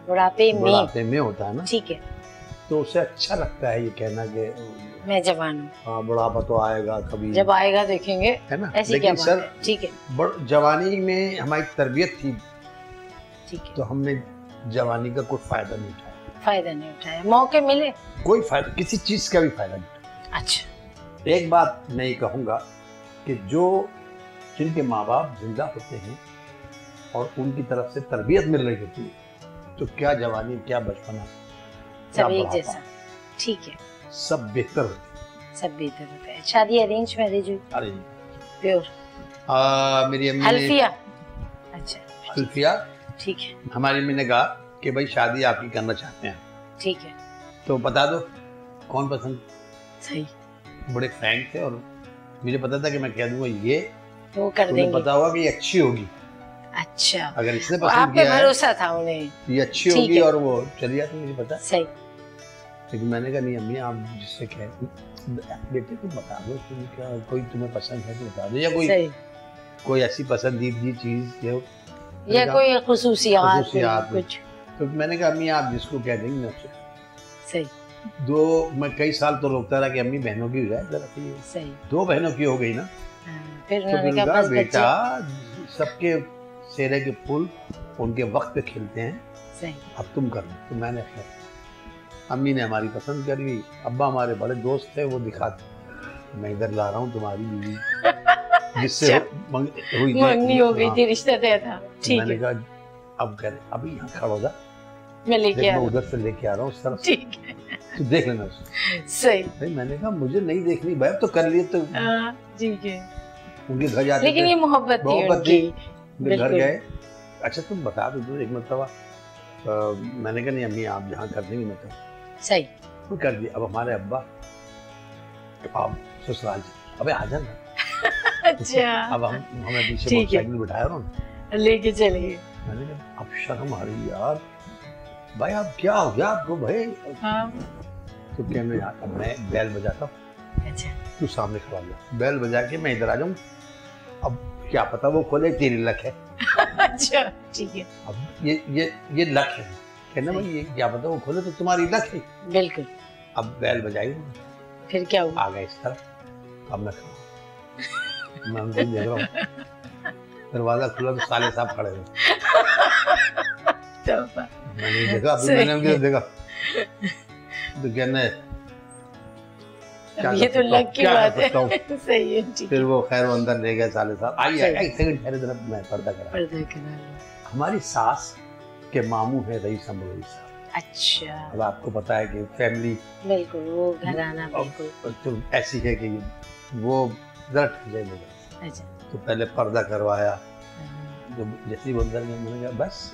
بڑھاپے میں۔ بڑھاپے میں ہوتا ہے نا۔ ٹھیک ہے۔ تو اسے اچھا لگتا ہے یہ کہنا کہ میں جوان ہوں۔ ہاں بڑھاپا تو آئے گا کبھی۔ جب آئے گا دیکھیں گے۔ ہے نا؟ ایسی کیا سر ہے؟ ٹھیک ہے۔ جوانی میں ہماری تربیت تھی۔ ٹھیک ہے۔ تو ہم نے جوانی کا کوئی فائدہ نہیں اٹھایا۔ فائدہ نہیں اٹھایا۔ موقع ملے؟ کوئی فائدہ کسی چیز کا بھی فائدہ نہیں۔ اچھا۔ ایک بات میں یہ کہوں گا کہ جو جن کے ماں باپ زندہ ہوتے ہیں اور ان کی طرف سے تربیت مل رہی ہوتی ہے تو کیا جوانی کیا بچپنا سب ایک جیسا۔ ٹھیک ہے۔ سب بہتر۔ ہوتی سب بہتر ہوتا ہے۔ شادی ارینج میرج ہوئی؟ ارے۔ پیور۔ میری امی نے حلفیہ۔ اچھا۔ حلفیہ؟ ٹھیک ہے۔ ہماری امی نے کہا کہ بھائی شادی آپ کی کرنا چاہتے ہیں۔ ٹھیک ہے۔ تو بتا دو کون پسند؟ صحیح۔ بڑے فرینک تھے اور مجھے پتا تھا کہ میں کہہ دوں گا یہ۔ وہ کر دیں گے۔ پتا ہوگا کہ یہ اچھی ہوگی۔ اچھا۔ اگر اس نے پسند کیا ہے بھروسہ تھا انہیں یہ اچھی ہوگی۔ اور وہ چلی جاتی مجھے پتا۔ صحیح۔ لیکن میں نے کہا نہیں امی آپ جس سے کہہ بیٹے تم بتا دو تم کیا کوئی تمہیں پسند ہے تو بتا دو یا کوئی کوئی ایسی پسندیدگی چیز جو یا کوئی خصوصیات۔ کچھ۔ تو میں نے کہا امی آپ جس کو کہہ دیں گے میں اسے صحیح۔ دو میں کئی سال تو روکتا رہا کہ امی بہنوں کی ہو جائے ذرا صحیح۔ دو بہنوں کی ہو گئی نا۔ ہاں، پھر بیٹا سب کے سیرے کے پھول ان کے وقت پہ کھلتے ہیں۔ صحیح۔ اب تم کر لو تو میں نے خیر امی نے ہماری پسند کر لی ابا ہمارے بڑے دوست تھے وہ دکھاتے میں ادھر لا رہا ہوں تمہاری بیوی۔ جس سے منگنی ہو گئی ہاں۔ تھی رشتہ طے تھا۔ ٹھیک ہے۔ اب کہہ رہے ابھی یہاں کھڑا ہو جا۔ میں لے کے آ رہا ادھر سے لے کے آ رہا ہوں اس طرف ہوں ٹھیک ہے۔ تو دیکھ لینا اس صحیح۔ میں نے کہا مجھے نہیں دیکھنی بھائی اب تو کر لیے تو۔ ہاں ٹھیک ہے۔ ان کے گھر جاتے لیکن یہ محبت تھی۔ کے گھر۔ گئے۔ اچھا تم بتا دو تو ایک مرتبہ میں نے کہا نہیں امی آپ جہاں کر دیں گے میں تو صحیح۔ وہ کر دیا۔ اب ہمارے ابا آپ سسرال جی ابے آ جانا۔ اچھا۔ اب ہم ہمیں پیچھے موٹر۔ سائیکل بٹھایا انہوں نے۔ لے کے چلے۔ گئے میں نے کہا اب شرم آ رہی یار۔ بھائی اب کیا ہو گیا؟ آپ کو بھائی؟ ہاں۔ تو اب میں بیل بجاتا ہوں۔ اچھا۔ تو سامنے کھڑا ہو بیل بجا کے میں ادھر آ جاؤں۔ اب کیا پتا وہ کھولے تیری لک ہے۔ اچھا ٹھیک ہے۔ اب یہ یہ لک ہے۔ کہنا بھائی یہ کیا پتا وہ کھولے تو تمہاری لک ہے۔ بالکل۔ اب بیل بجائی۔ پھر کیا ہوا؟ آ اس طرف۔ اب میں کھڑا ہوں۔ میں ان کو دیکھ رہا ہوں۔ دروازہ کھلا تو سالے صاحب کھڑے ہوئے۔ میں نے دیکھا میں نے دیکھا۔ تو کہنا ہے یہ تو؟ لگ کی بات؟ ہے۔ صحیح ہے پھر وہ خیر وہ اندر لے گئے سالے صاحب۔ آئیے۔ ایک سیکنڈ ٹھہرے ذرا میں پردہ کرا۔ پردہ کرا ہماری ساس کے ماموں ہے رئیس صاحب۔ اچھا۔ اب آپ کو پتا ہے کہ فیملی بالکل وہ گھرانہ بالکل۔ تو ایسی ہے کہ وہ ذرا اچھا۔ تو پہلے پردہ کروایا۔ ہاں۔ جیسی گئے میں بس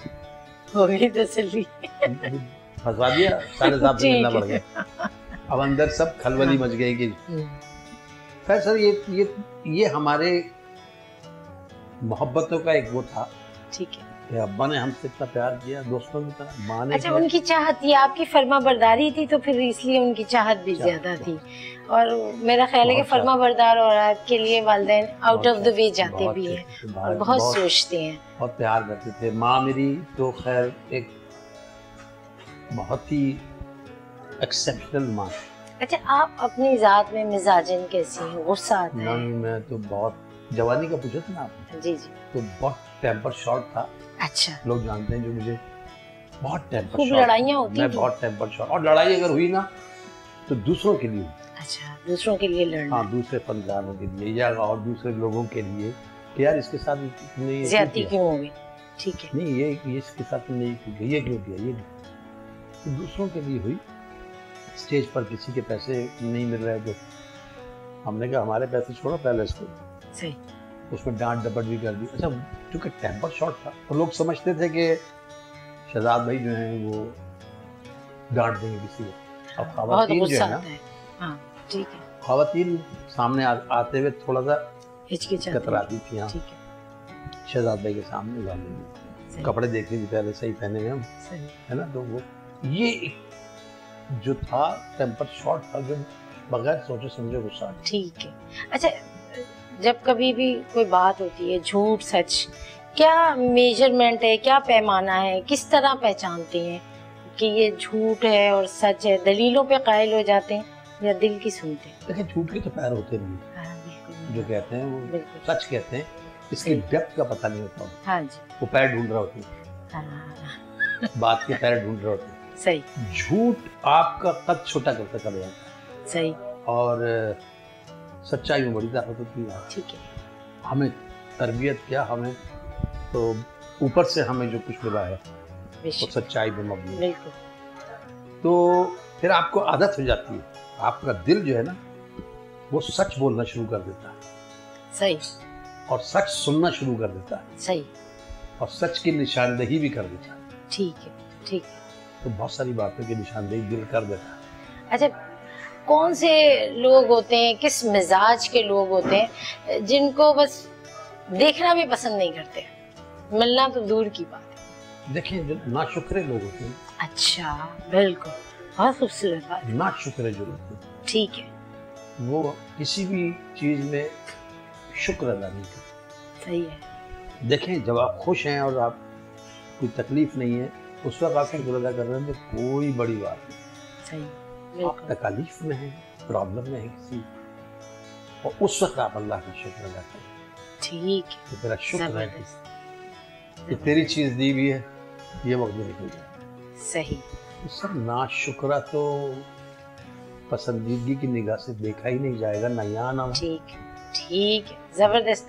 ہو گئی تسلی۔ پھنسوا دیا۔ سارے صاحب گیا۔ اب اندر سب کھلولی مچ گئی کہ ہوں، خیر سر یہ یہ یہ ہمارے محبتوں کا ایک وہ تھا ٹھیک ہے۔ کہ ابا نے ہم سے اتنا پیار کیا دوستوں کی طرح ماں نے اچھا ان کی چاہت تھی آپ کی فرما برداری تھی تو پھر اس لیے ان کی چاہت بھی زیادہ تھی۔ اور میرا خیال ہے کہ فرما بردار اور آپ کے لیے والدین آؤٹ آف دا وے جاتے بھی ہیں۔ بہت سوچتے ہیں۔ بہت پیار کرتے تھے۔ ماں میری تو خیر ایک بہت ہی ایکسیپشنل ماں اچھا آپ اپنی ذات میں مزاجن کیسی ہیں؟ غصہ آتا ہے نہیں میں تو بہت جوانی کا پوچھا تھا نا آپ نے؟ جی جی۔ تو بہت ٹیمپر شارٹ تھا۔ اچھا۔ لوگ جانتے ہیں جو مجھے بہت ٹیمپر شارٹ لڑائیاں ہوتی میں تھیں۔ بہت ٹیمپر شارٹ اور لڑائی اگر ہوئی نا تو دوسروں کے لیے۔ اچھا دوسروں کے لیے لڑنا۔ ہاں دوسرے فنکاروں کے لیے یا اور دوسرے لوگوں کے لیے کہ یار اس کے ساتھ تم نے یہ کیوں زیادتی؟ کیوں ہو گئی؟ ٹھیک ہے۔ نہیں یہ اس کے ساتھ تم نے یہ کیوں کیا؟ یہ کیوں کیا؟ یہ دوسروں کے لیے ہوئی۔ اسٹیج پر کسی کے پیسے نہیں مل رہے تو ہم نے کہا ہمارے پیسے چھوڑو پہلے اس کو۔ اس میں ڈانٹ ڈپٹ بھی کر دی۔ اچھا چونکہ ٹیمپر شارٹ تھا تو لوگ سمجھتے تھے کہ شہزاد بھائی جو ہیں وہ ڈانٹ دیں گے کسی کو۔ اب خواتین جو ہے نا ہاں خواتین سامنے آتے ہوئے تھوڑا سا کتراتی تھی ہاں۔ شہزاد بھائی کے سامنے کپڑے دیکھ لیجیے پہلے صحیح پہنے ہوئے ہم ہے نا؟ تو وہ یہ ایک جو تھا ٹیمپر شارٹ تھا جو بغیر سوچے سمجھے غصہ ٹھیک ہے۔ اچھا جب کبھی بھی کوئی بات ہوتی ہے جھوٹ سچ کیا میجرمنٹ ہے؟ کیا پیمانہ ہے؟ کس طرح پہچانتے ہیں کہ یہ جھوٹ ہے اور سچ ہے؟ دلیلوں پہ قائل ہو جاتے ہیں یا دل کی سنتے ہیں؟ دیکھیں جھوٹ کے تو پیر ہوتے نہیں۔ ہاں، جو کہتے ہیں وہ سچ کہتے ہیں اس کی ڈیپتھ کا پتہ نہیں ہوتا۔ ہاں جی۔ وہ پیر ڈھونڈ رہا ہوتی۔ ہے ہاں۔ بات کے پیر ڈھونڈ رہے ہوتے ہیں صحیح۔ جھوٹ آپ کا قد چھوٹا کرتا چلا جاتا ہے۔ صحیح۔ اور سچائی میں بڑی طاقت ہوتی ہے۔ ٹھیک ہے۔ ہمیں تربیت کیا؟ ہمیں تو اوپر سے ہمیں جو کچھ ملا ہے وہ سچائی پہ مبنی ہے۔ بالکل۔ تو پھر آپ کو عادت ہو جاتی ہے۔ آپ کا دل جو ہے نا وہ سچ بولنا شروع کر دیتا ہے۔ صحیح۔ اور سچ سننا شروع کر دیتا ہے۔ صحیح۔ اور سچ کی نشاندہی بھی کر دیتا ہے۔ ٹھیک ہے ٹھیک ہے۔ تو بہت ساری باتوں کی نشاندہی دل کر دیتا ہے۔ اچھا کون سے لوگ ہوتے ہیں؟ کس مزاج کے لوگ ہوتے ہیں جن کو بس دیکھنا بھی پسند نہیں کرتے؟ ملنا تو دور کی بات ہے۔ دیکھیں جو ناشکرے لوگ ہوتے ہیں۔ اچھا بالکل۔ بہت خوبصورت بات۔ ناشکرے جو ہوتے ہیں۔ ٹھیک ہے۔ وہ کسی بھی چیز میں شکر ادا نہیں کرتے۔ صحیح ہے۔ دیکھیں جب آپ خوش ہیں اور آپ کوئی تکلیف نہیں ہے اس وقت آپ شکر ادا کر رہے ہیں تو کوئی بڑی بات نہیں۔ صحیح تکالیف میں ہیں پرابلم میں ہیں کسی۔ اور اس وقت آپ اللہ کا شکر ادا کریں۔ ٹھیک۔ ہے تیرا شکر ہے۔ کہ تیری چیز دی ہوئی ہے یہ وقت بھی نکل جائے صحیح۔ تو سب نا شکرہ تو پسندیدگی کی نگاہ سے دیکھا ہی نہیں جائے گا نہ یہاں نہ ٹھیک ٹھیک۔ ہے زبردست۔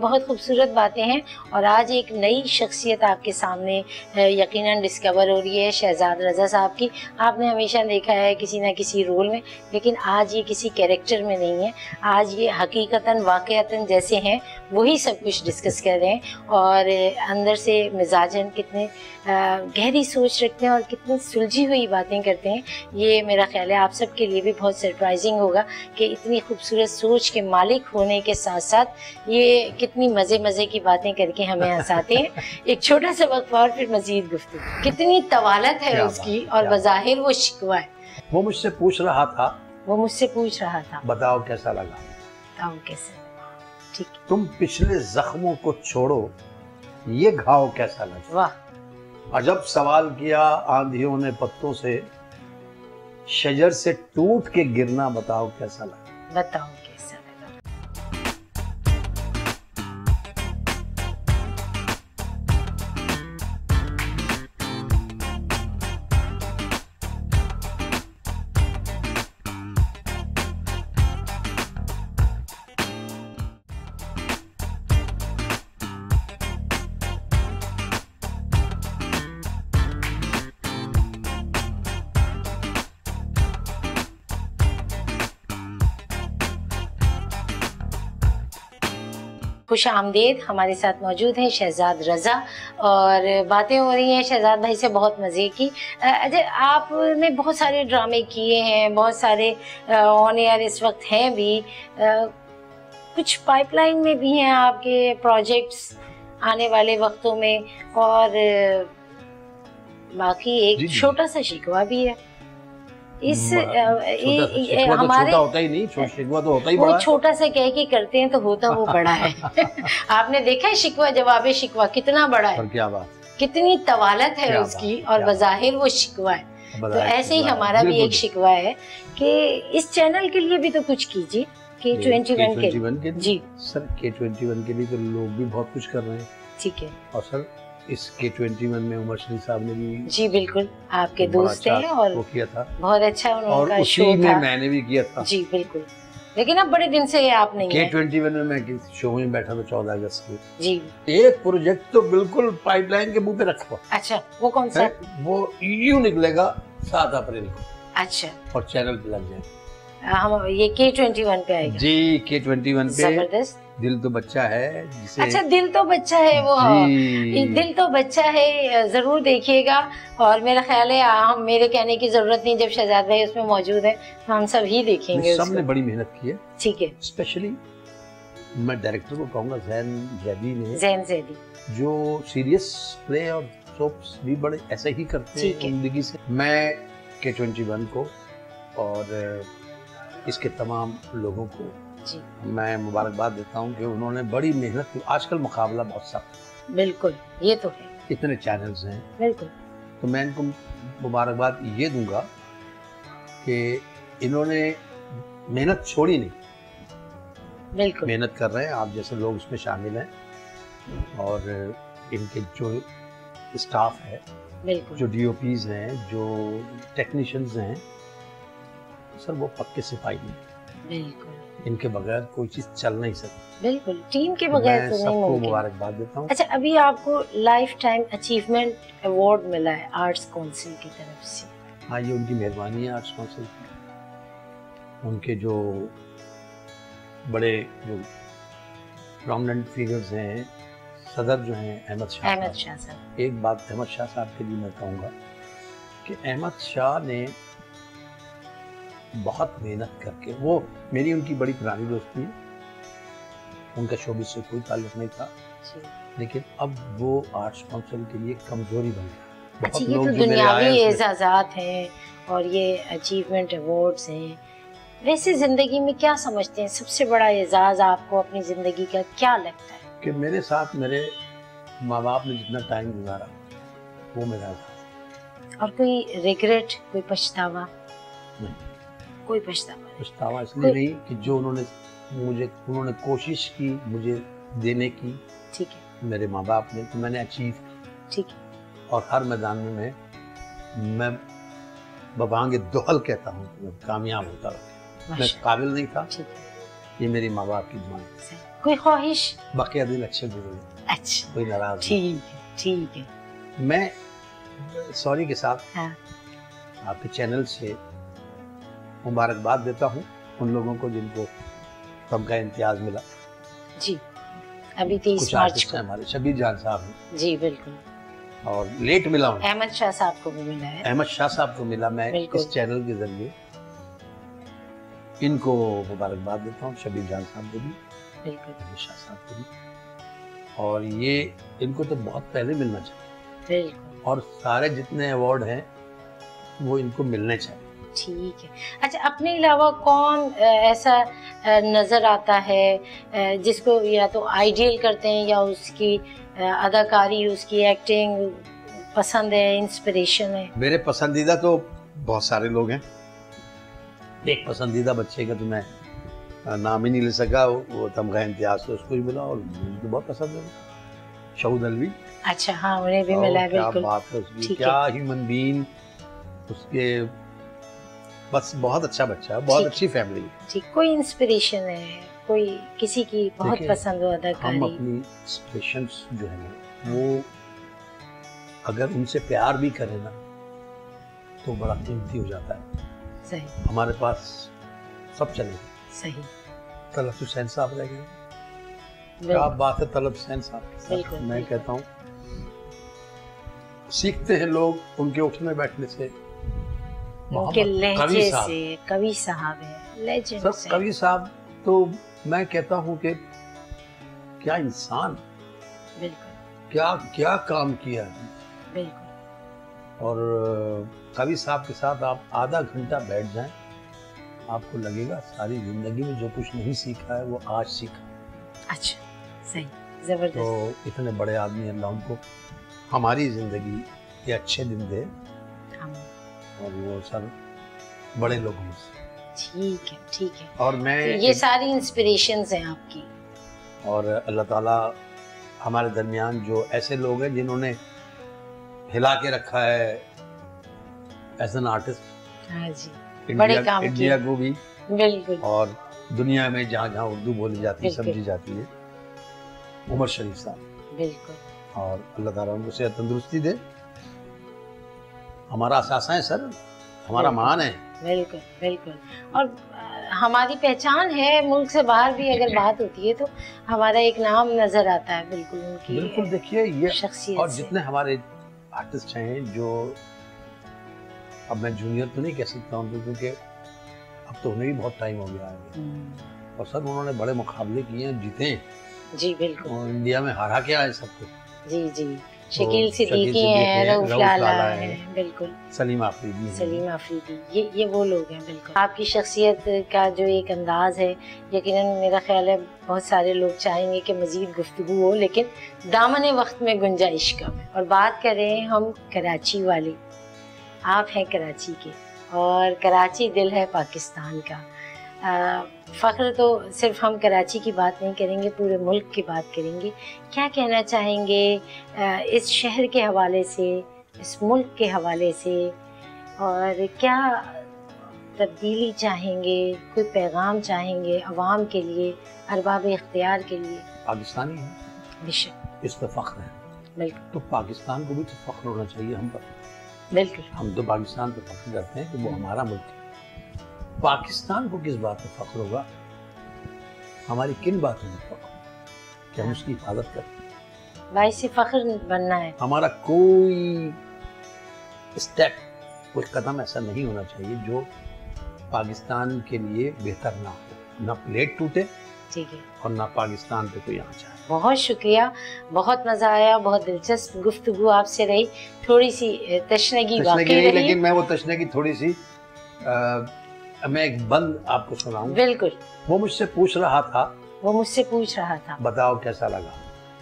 بہت خوبصورت باتیں ہیں۔ اور آج ایک نئی شخصیت آپ کے سامنے یقیناً ڈسکور ہو رہی ہے شہزاد رضا صاحب کی۔ آپ نے ہمیشہ دیکھا ہے کسی نہ کسی رول میں، لیکن آج یہ کسی کیریکٹر میں نہیں ہے۔ آج یہ حقیقتاً، واقعتاً جیسے ہیں، وہی سب کچھ ڈسکس کر رہے ہیں۔ اور اندر سے مزاجن کتنے گہری سوچ رکھتے ہیں اور کتنی سلجھی ہوئی باتیں کرتے ہیں۔ یہ میرا خیال ہے آپ سب کے لیے بھی بہت سرپرائزنگ ہوگا کہ اتنی خوبصورت سوچ کے مالک ہونے کے ساتھ ساتھ یہ کتنی مزے مزے کی باتیں کر کے ہمیں ہنساتے ہیں۔ ایک چھوٹا سا وقت اور پھر مزید گفتگو۔ کتنی طوالت ہے اس کی اور بظاہر وہ شکوہ ہے۔ وہ مجھ سے پوچھ رہا تھا۔ وہ مجھ سے پوچھ رہا تھا۔ بتاؤ کیسا لگا؟ بتاؤ کیسے ٹھیک۔ تم پچھلے زخموں کو چھوڑو یہ گھاؤ کیسا لگا؟ واہ۔ عجب سوال کیا آندھیوں نے پتوں سے۔ شجر سے ٹوٹ کے گرنا بتاؤ کیسا لگا؟ بتاؤ کیسا خوش آمدید۔ ہمارے ساتھ موجود ہیں شہزاد رضا اور باتیں ہو رہی ہیں۔ شہزاد بھائی سے بہت مزے کی۔ اجے آپ نے بہت سارے ڈرامے کیے ہیں بہت سارے آن ایئر اس وقت ہیں بھی۔ کچھ پائپ لائن میں بھی ہیں آپ کے پروجیکٹس آنے والے وقتوں میں اور باقی جی، ایک جی۔ چھوٹا سا شکوہ بھی ہے۔ اس ہمارے ہوتا ہی نہیں شکوہ تو ہوتا ہی وہ بڑا ہے۔ چھوٹا سا کہہ کے کرتے ہیں تو ہوتا وہ بڑا ہے۔ آپ نے دیکھا ہے شکوہ جواب شکوہ کتنا بڑا ہے؟ اور کیا بات۔ کتنی طوالت ہے اس کی اور بظاہر وہ شکوہ ہے۔ تو ایسے ہی۔ ہمارا بھی۔ ایک شکوہ ہے کہ اس چینل کے لیے بھی تو کچھ کیجیے یہ ٹوینٹی ون کے۔ K21 کے لیے؟ جی۔ سر کے ٹوینٹی ون کے لیے تو لوگ بھی بہت کچھ کر رہے ہیں۔ ٹھیک ہے۔ اور سر اس کے ٹوینٹی ون میں عمر شریف صاحب نے بھی جی بالکل آپ کے دوست اچھا ہیں اور وہ کیا تھا۔ بہت اچھا اور اسی میں میں نے بھی کیا تھا۔ جی بالکل۔ لیکن اب بڑے دن سے آپ نہیں کے ہیں۔ ون میں میں شو میں بیٹھا تھا چودہ اگست کے جی۔ ایک پروجیکٹ تو بالکل پائپ لائن کے منہ پہ رکھا۔ ہوا اچھا وہ کون سا؟ وہ یوں نکلے گا سات اپریل کو۔ اچھا۔ اور چینل پہ لگ جائے ہم یہ کے ٹوینٹی ون پہ آئے گا۔ جی کے ٹوینٹی ون پہ۔ زبردست۔ دل تو بچہ ہے اچھا دل تو بچہ ہے وہ۔ جی۔ دل تو بچہ ہے ضرور دیکھیے گا۔ اور میرا خیال ہے ہم میرے کہنے کی ضرورت نہیں جب شہزاد بھائی اس میں موجود ہیں تو ہم سب ہی دیکھیں گے سب نے بڑی محنت کی ہے۔ ٹھیک ہے۔ اسپیشلی میں ڈائریکٹر کو کہوں گا زین زیدی نے۔ زین زیدی۔ جو سیریس پلے اور سوپس بھی بڑے ایسے ہی کرتے ہے۔ ہیں زندگی سے۔ میں کے ٹوینٹی ون کو اور اس کے تمام لوگوں کو جی۔ میں مبارکباد دیتا ہوں کہ انہوں نے بڑی محنت کی۔ آج کل مقابلہ بہت سخت بالکل یہ تو ہے۔ اتنے چینلز ہیں۔ بالکل۔ تو میں ان کو مبارکباد یہ دوں گا کہ انہوں نے محنت چھوڑی نہیں۔ بالکل۔ محنت کر رہے ہیں۔ آپ جیسے لوگ اس میں شامل ہیں۔ اور ان کے جو اسٹاف ہے بالکل۔ جو ڈی او پیز ہیں جو ٹیکنیشینز ہیں سر وہ پکے سپاہی ہیں بالکل۔ ان کے بغیر کوئی چیز چل نہیں سکتی۔ بالکل۔ ٹیم کے بغیر میں سب کو مبارکباد دیتا ہوں۔ اچھا ابھی آپ کو لائف ٹائم اچیومنٹ ایوارڈ ملا ہے آرٹس کونسل کی طرف سے۔ ہاں یہ ان کی مہربانی ہے آرٹس کونسل کی۔ ان کے جو بڑے جو پرومننٹ فیگرز ہیں صدر جو ہیں احمد شاہ احمد شاہ صاحب۔ ایک بات احمد شاہ صاحب کے لیے میں کہوں گا کہ احمد شاہ نے بہت محنت کر کے وہ میری ان کی بڑی پرانی دوستی ہے ان کا شعبے سے کوئی تعلق نہیں تھا۔ جی۔ لیکن اب وہ آرٹس کونسل کے لیے کمزوری بن گیا اچھا یہ تو دنیاوی اعزازات ہیں اور یہ اچیومنٹ ایوارڈز ہیں۔ ویسے زندگی میں کیا سمجھتے ہیں؟ سب سے بڑا اعزاز آپ کو اپنی زندگی کا کیا لگتا ہے؟ کہ میرے ساتھ میرے ماں باپ نے جتنا ٹائم گزارا وہ میرا اور کوئی ریگریٹ کوئی پچھتاوا؟ نہیں۔ کوئی پچھتاوا پچھتاوا اس لیے نہیں کہ جو انہوں نے مجھے انہوں نے کوشش کی مجھے دینے کی ٹھیک ہے۔ میرے ماں باپ نے تو میں نے اچیو ٹھیک ہے۔ اور ہر میدان میں میں میں ببانگ دہل کہتا ہوں کہ کامیاب ہوتا رہا میں قابل نہیں تھا۔ یہ میری ماں باپ کی دعائیں۔ کوئی خواہش؟ باقی دل اچھے گزرے اچھا۔ کوئی ناراض ٹھیک ہے ٹھیک ہے۔ میں سوری کے ساتھ ہاں۔ آپ کے چینل سے مبارکباد دیتا ہوں ان لوگوں کو جن کو تمغہ امتیاز ملا۔ جی ابھی تیس مارچ کو۔ ہمارے شبیر جان صاحب ہیں۔ جی بالکل۔ اور لیٹ ملا ہوں۔ احمد شاہ صاحب کو بھی ملا ہے۔ احمد شاہ صاحب کو ملا میں۔ اس چینل کے ذریعے ان کو مبارکباد دیتا ہوں شبیر جان صاحب کو بھی بالکل۔ احمد شاہ صاحب کو بھی۔ اور یہ ان کو تو بہت پہلے ملنا چاہیے۔ بالکل۔ اور سارے جتنے ایوارڈ ہیں وہ ان کو ملنے چاہیے۔ ٹھیک ہے۔ اچھا اپنے علاوہ کون ایسا نظر آتا ہے جس کو یا تو آئیڈیل کرتے ہیں یا اس کی اداکاری اس کی ایکٹنگ پسند ہے انسپریشن ہے؟ میرے پسندیدہ تو بہت سارے لوگ ہیں۔ ایک پسندیدہ بچے کا تو میں نام ہی نہیں لے سکا وہ تمغہ امتیاز تو اس کو ہی ملا اور مجھے تو بہت پسند ہے۔ شہود الوی اچھا ہاں انہیں بھی ملا ہے اور کیا بالکل۔ بات ہے اس کی۔ کیا ہیومن بین اس کے بس بہت اچھا بچہ بہت۔ اچھی فیملی کوئی انسپریشن ہے؟ کوئی کسی کی بہت پسند ہو ہم اپنی اسپیشنس جو نا وہ اگر ان سے پیار بھی کریں نا تو بڑا قیمتی ہو جاتا ہے۔ صحیح۔ ہمارے پاس سب چلے صحیح۔ طلب حسین صاحب رہ گئے۔ کیا بات ہے طلب حسین صاحب میں۔ کہتا ہوں سیکھتے ہیں لوگ ان کے اٹھنے بیٹھنے سے۔ ان کے لہجے سے کبھی صاحب ہے سر سے۔ کبھی صاحب تو میں کہتا ہوں کہ کیا انسان بالکل۔ کیا کیا کام کیا ہے؟ بالکل۔ اور کبھی صاحب کے ساتھ آپ آدھا گھنٹہ بیٹھ جائیں آپ کو لگے گا ساری زندگی میں جو کچھ نہیں سیکھا ہے وہ آج سیکھا اچھا صحیح زبردست۔ تو اتنے بڑے آدمی اللہ ان کو ہماری زندگی کے اچھے دن دے۔ اور وہ سر بڑے لوگوں سے۔ ٹھیک ہے ٹھیک ہے۔ اور میں یہ ساری انسپریشنز ہیں آپ کی۔ اور اللہ تعالیٰ ہمارے درمیان جو ایسے لوگ ہیں جنہوں نے ہلا کے رکھا ہے ایز این آرٹسٹ ہاں جی بڑے کام انڈیا۔ کو بھی۔ بالکل۔ اور دنیا میں جہاں جہاں اردو بولی جاتی ہے۔ سمجھی جاتی ہے۔ عمر شریف صاحب۔ بالکل۔ اور اللہ تعالیٰ ان کو صحت تندرستی دے۔ ہمارا اثاثہ ہے سر ہمارا۔ مان ہے۔ بالکل بالکل۔ اور ہماری پہچان ہے ملک سے باہر بھی اگر بات ہوتی ہے تو ہمارا ایک نام نظر آتا ہے بالکل ان کی بالکل دیکھیے یہ اور شخصیت سے۔ جتنے ہمارے آرٹسٹ ہیں جو اب میں جونیئر تو نہیں کہہ سکتا ہوں کیونکہ اب تو انہیں بھی بہت ٹائم ہو گیا ہے۔ اور سر انہوں نے بڑے مقابلے کیے ہیں جیتے ہیں۔ جی بالکل۔ اور انڈیا میں ہارا کے آئے سب کو۔ جی جی۔ شکیل صدیقی ہیں رعوف لالا ہیں۔ بالکل سلیم آفریدی۔ سلیم آفریدی یہ یہ وہ لوگ ہیں بالکل آپ کی شخصیت کا جو ایک انداز ہے یقیناً میرا خیال ہے بہت سارے لوگ چاہیں گے کہ مزید گفتگو ہو لیکن دامن وقت میں گنجائش کم ہے اور بات کر رہے ہیں ہم کراچی والے آپ ہیں کراچی کے اور کراچی دل ہے پاکستان کا فخر تو صرف ہم کراچی کی بات نہیں کریں گے پورے ملک کی بات کریں گے۔ کیا کہنا چاہیں گے؟ اس شہر کے حوالے سے اس ملک کے حوالے سے۔ اور کیا تبدیلی چاہیں گے؟ کوئی پیغام چاہیں گے عوام کے لیے ارباب اختیار کے لیے؟ پاکستانی ہیں۔ بے شک۔ اس پہ فخر ہے بالکل۔ تو پاکستان کو بھی تو فخر ہونا چاہیے ہم پر۔ بالکل۔ ہم تو پاکستان پہ فخر کرتے ہیں کہ وہ ہمارا ملک ہے۔ پاکستان کو کس بات پہ فخر ہوگا؟ ہماری کن باتوں میں فخر ہوگا کہ ہم اس کی حفاظت کریں؟ باعث فخر بننا ہے۔ ہمارا کوئی اسٹیپ کوئی قدم ایسا نہیں ہونا چاہیے جو پاکستان کے لیے بہتر نہ ہو۔ نہ پلیٹ ٹوٹے ٹھیک ہے اور نہ پاکستان پہ کوئی آنچ آئے۔ بہت شکریہ۔ بہت مزہ آیا بہت دلچسپ گفتگو آپ سے رہی۔ تھوڑی سی تشنگی واقعی نہیں رہی۔ لیکن میں وہ تشنے کی تھوڑی سی میں ایک بند آپ کو سناؤں۔ بالکل۔ وہ مجھ سے پوچھ رہا تھا۔ وہ مجھ سے پوچھ رہا تھا۔ بتاؤ کیسا لگا؟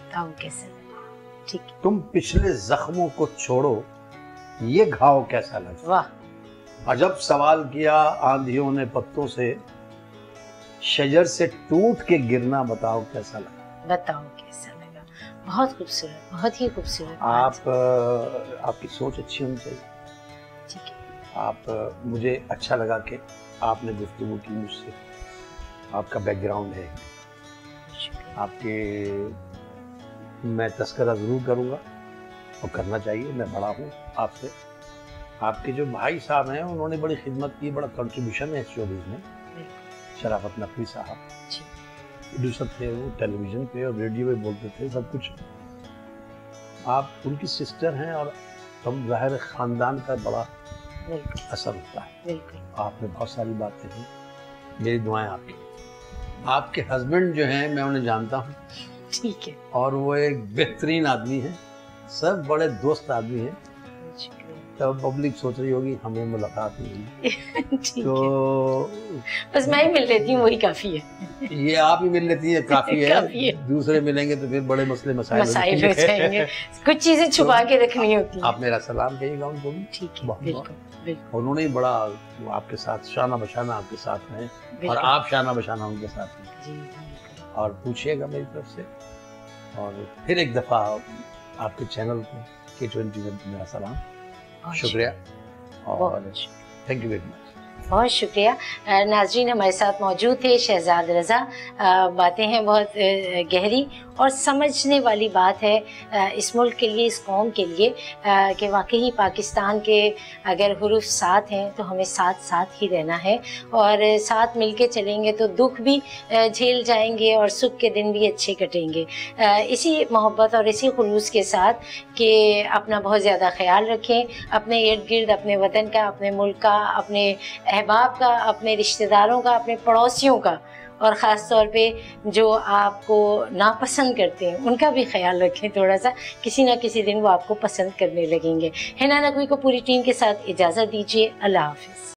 بتاؤ کیسا لگا؟ ٹھیک۔ تم پچھلے زخموں کو چھوڑو یہ گھاؤ کیسا لگا؟ واہ۔ عجب سوال کیا آندھیوں نے پتوں سے شجر سے ٹوٹ کے گرنا بتاؤ کیسا لگا؟ بتاؤ کیسا لگا؟ بہت خوبصورت بہت ہی خوبصورت۔ آپ آپ کی سوچ اچھی ہونی چاہیے۔ ٹھیک ہے۔ آپ مجھے اچھا لگا کہ آپ نے گفتگو کی مجھ سے۔ آپ کا بیک گراؤنڈ ہے۔ آپ کے میں تذکرہ ضرور کروں گا اور کرنا چاہیے میں بڑا ہوں آپ سے۔ آپ کے جو بھائی صاحب ہیں انہوں نے بڑی خدمت کی بڑا کنٹریبیوشن ہے اس شوبیز میں۔ شرافت نقوی صاحب۔ جی۔ پروڈیوسر تھے وہ ٹیلی ویژن پہ اور ریڈیو پہ بولتے تھے سب کچھ۔ آپ ان کی سسٹر ہیں اور ہم ظاہر خاندان کا بڑا اثر ہوتا ہے۔ بالکل۔ آپ نے بہت ساری باتیں ہیں میری دعائیں آپ کی۔ آپ کے ہسبینڈ جو ہیں میں انہیں جانتا ہوں۔ ٹھیک ہے۔ اور وہ ایک بہترین آدمی ہیں۔ سب بڑے دوست آدمی ہیں۔ تو پبلک سوچ رہی ہوگی ہمیں ملاقات نہیں تو بس میں ہی مل لیتی ہوں وہی کافی ہے۔ یہ آپ ہی مل لیتی ہے۔ کافی ہے۔ دوسرے ملیں گے تو پھر بڑے مسئلے مسائل ہو جائیں گے۔ کچھ چیزیں چھپا کے رکھنی ہوتی ہیں۔ آپ میرا سلام کہیے گا ان کو بھی۔ ٹھیک ہے۔ بالکل انہوں نے بڑا آپ کے ساتھ شانہ بشانہ آپ کے ساتھ ہیں اور آپ شانہ بشانہ ان کے ساتھ ہیں جی اور پوچھیے گا میری طرف سے۔ اور پھر ایک دفعہ آپ کے چینل کو کے ٹوینٹی ون کو میرا سلام۔ شکریہ اور تھینک یو ویری مچ بہت شکریہ۔ ناظرین ہمارے ساتھ موجود تھے، شہزاد رضا۔ باتیں ہیں بہت گہری اور سمجھنے والی بات ہے۔ اس ملک کے لیے، اس قوم کے لیے کہ واقعی پاکستان کے اگر حروف ساتھ ہیں تو ہمیں ساتھ ساتھ ہی رہنا ہے۔ اور ساتھ مل کے چلیں گے تو دکھ بھی جھیل جائیں گے اور سکھ کے دن بھی اچھے کٹیں گے۔ اسی محبت اور اسی خلوص کے ساتھ کہ اپنا بہت زیادہ خیال رکھیں، اپنے ارد گرد، اپنے وطن کا، اپنے ملک کا، اپنے احباب کا، اپنے رشتہ داروں کا، اپنے پڑوسیوں کا، اور خاص طور پہ جو آپ کو ناپسند کرتے ہیں، ان کا بھی خیال رکھیں تھوڑا سا۔ کسی نہ کسی دن وہ آپ کو پسند کرنے لگیں گے۔ ہنا نقوی کو پوری ٹیم کے ساتھ اجازت دیجیے۔ اللہ حافظ۔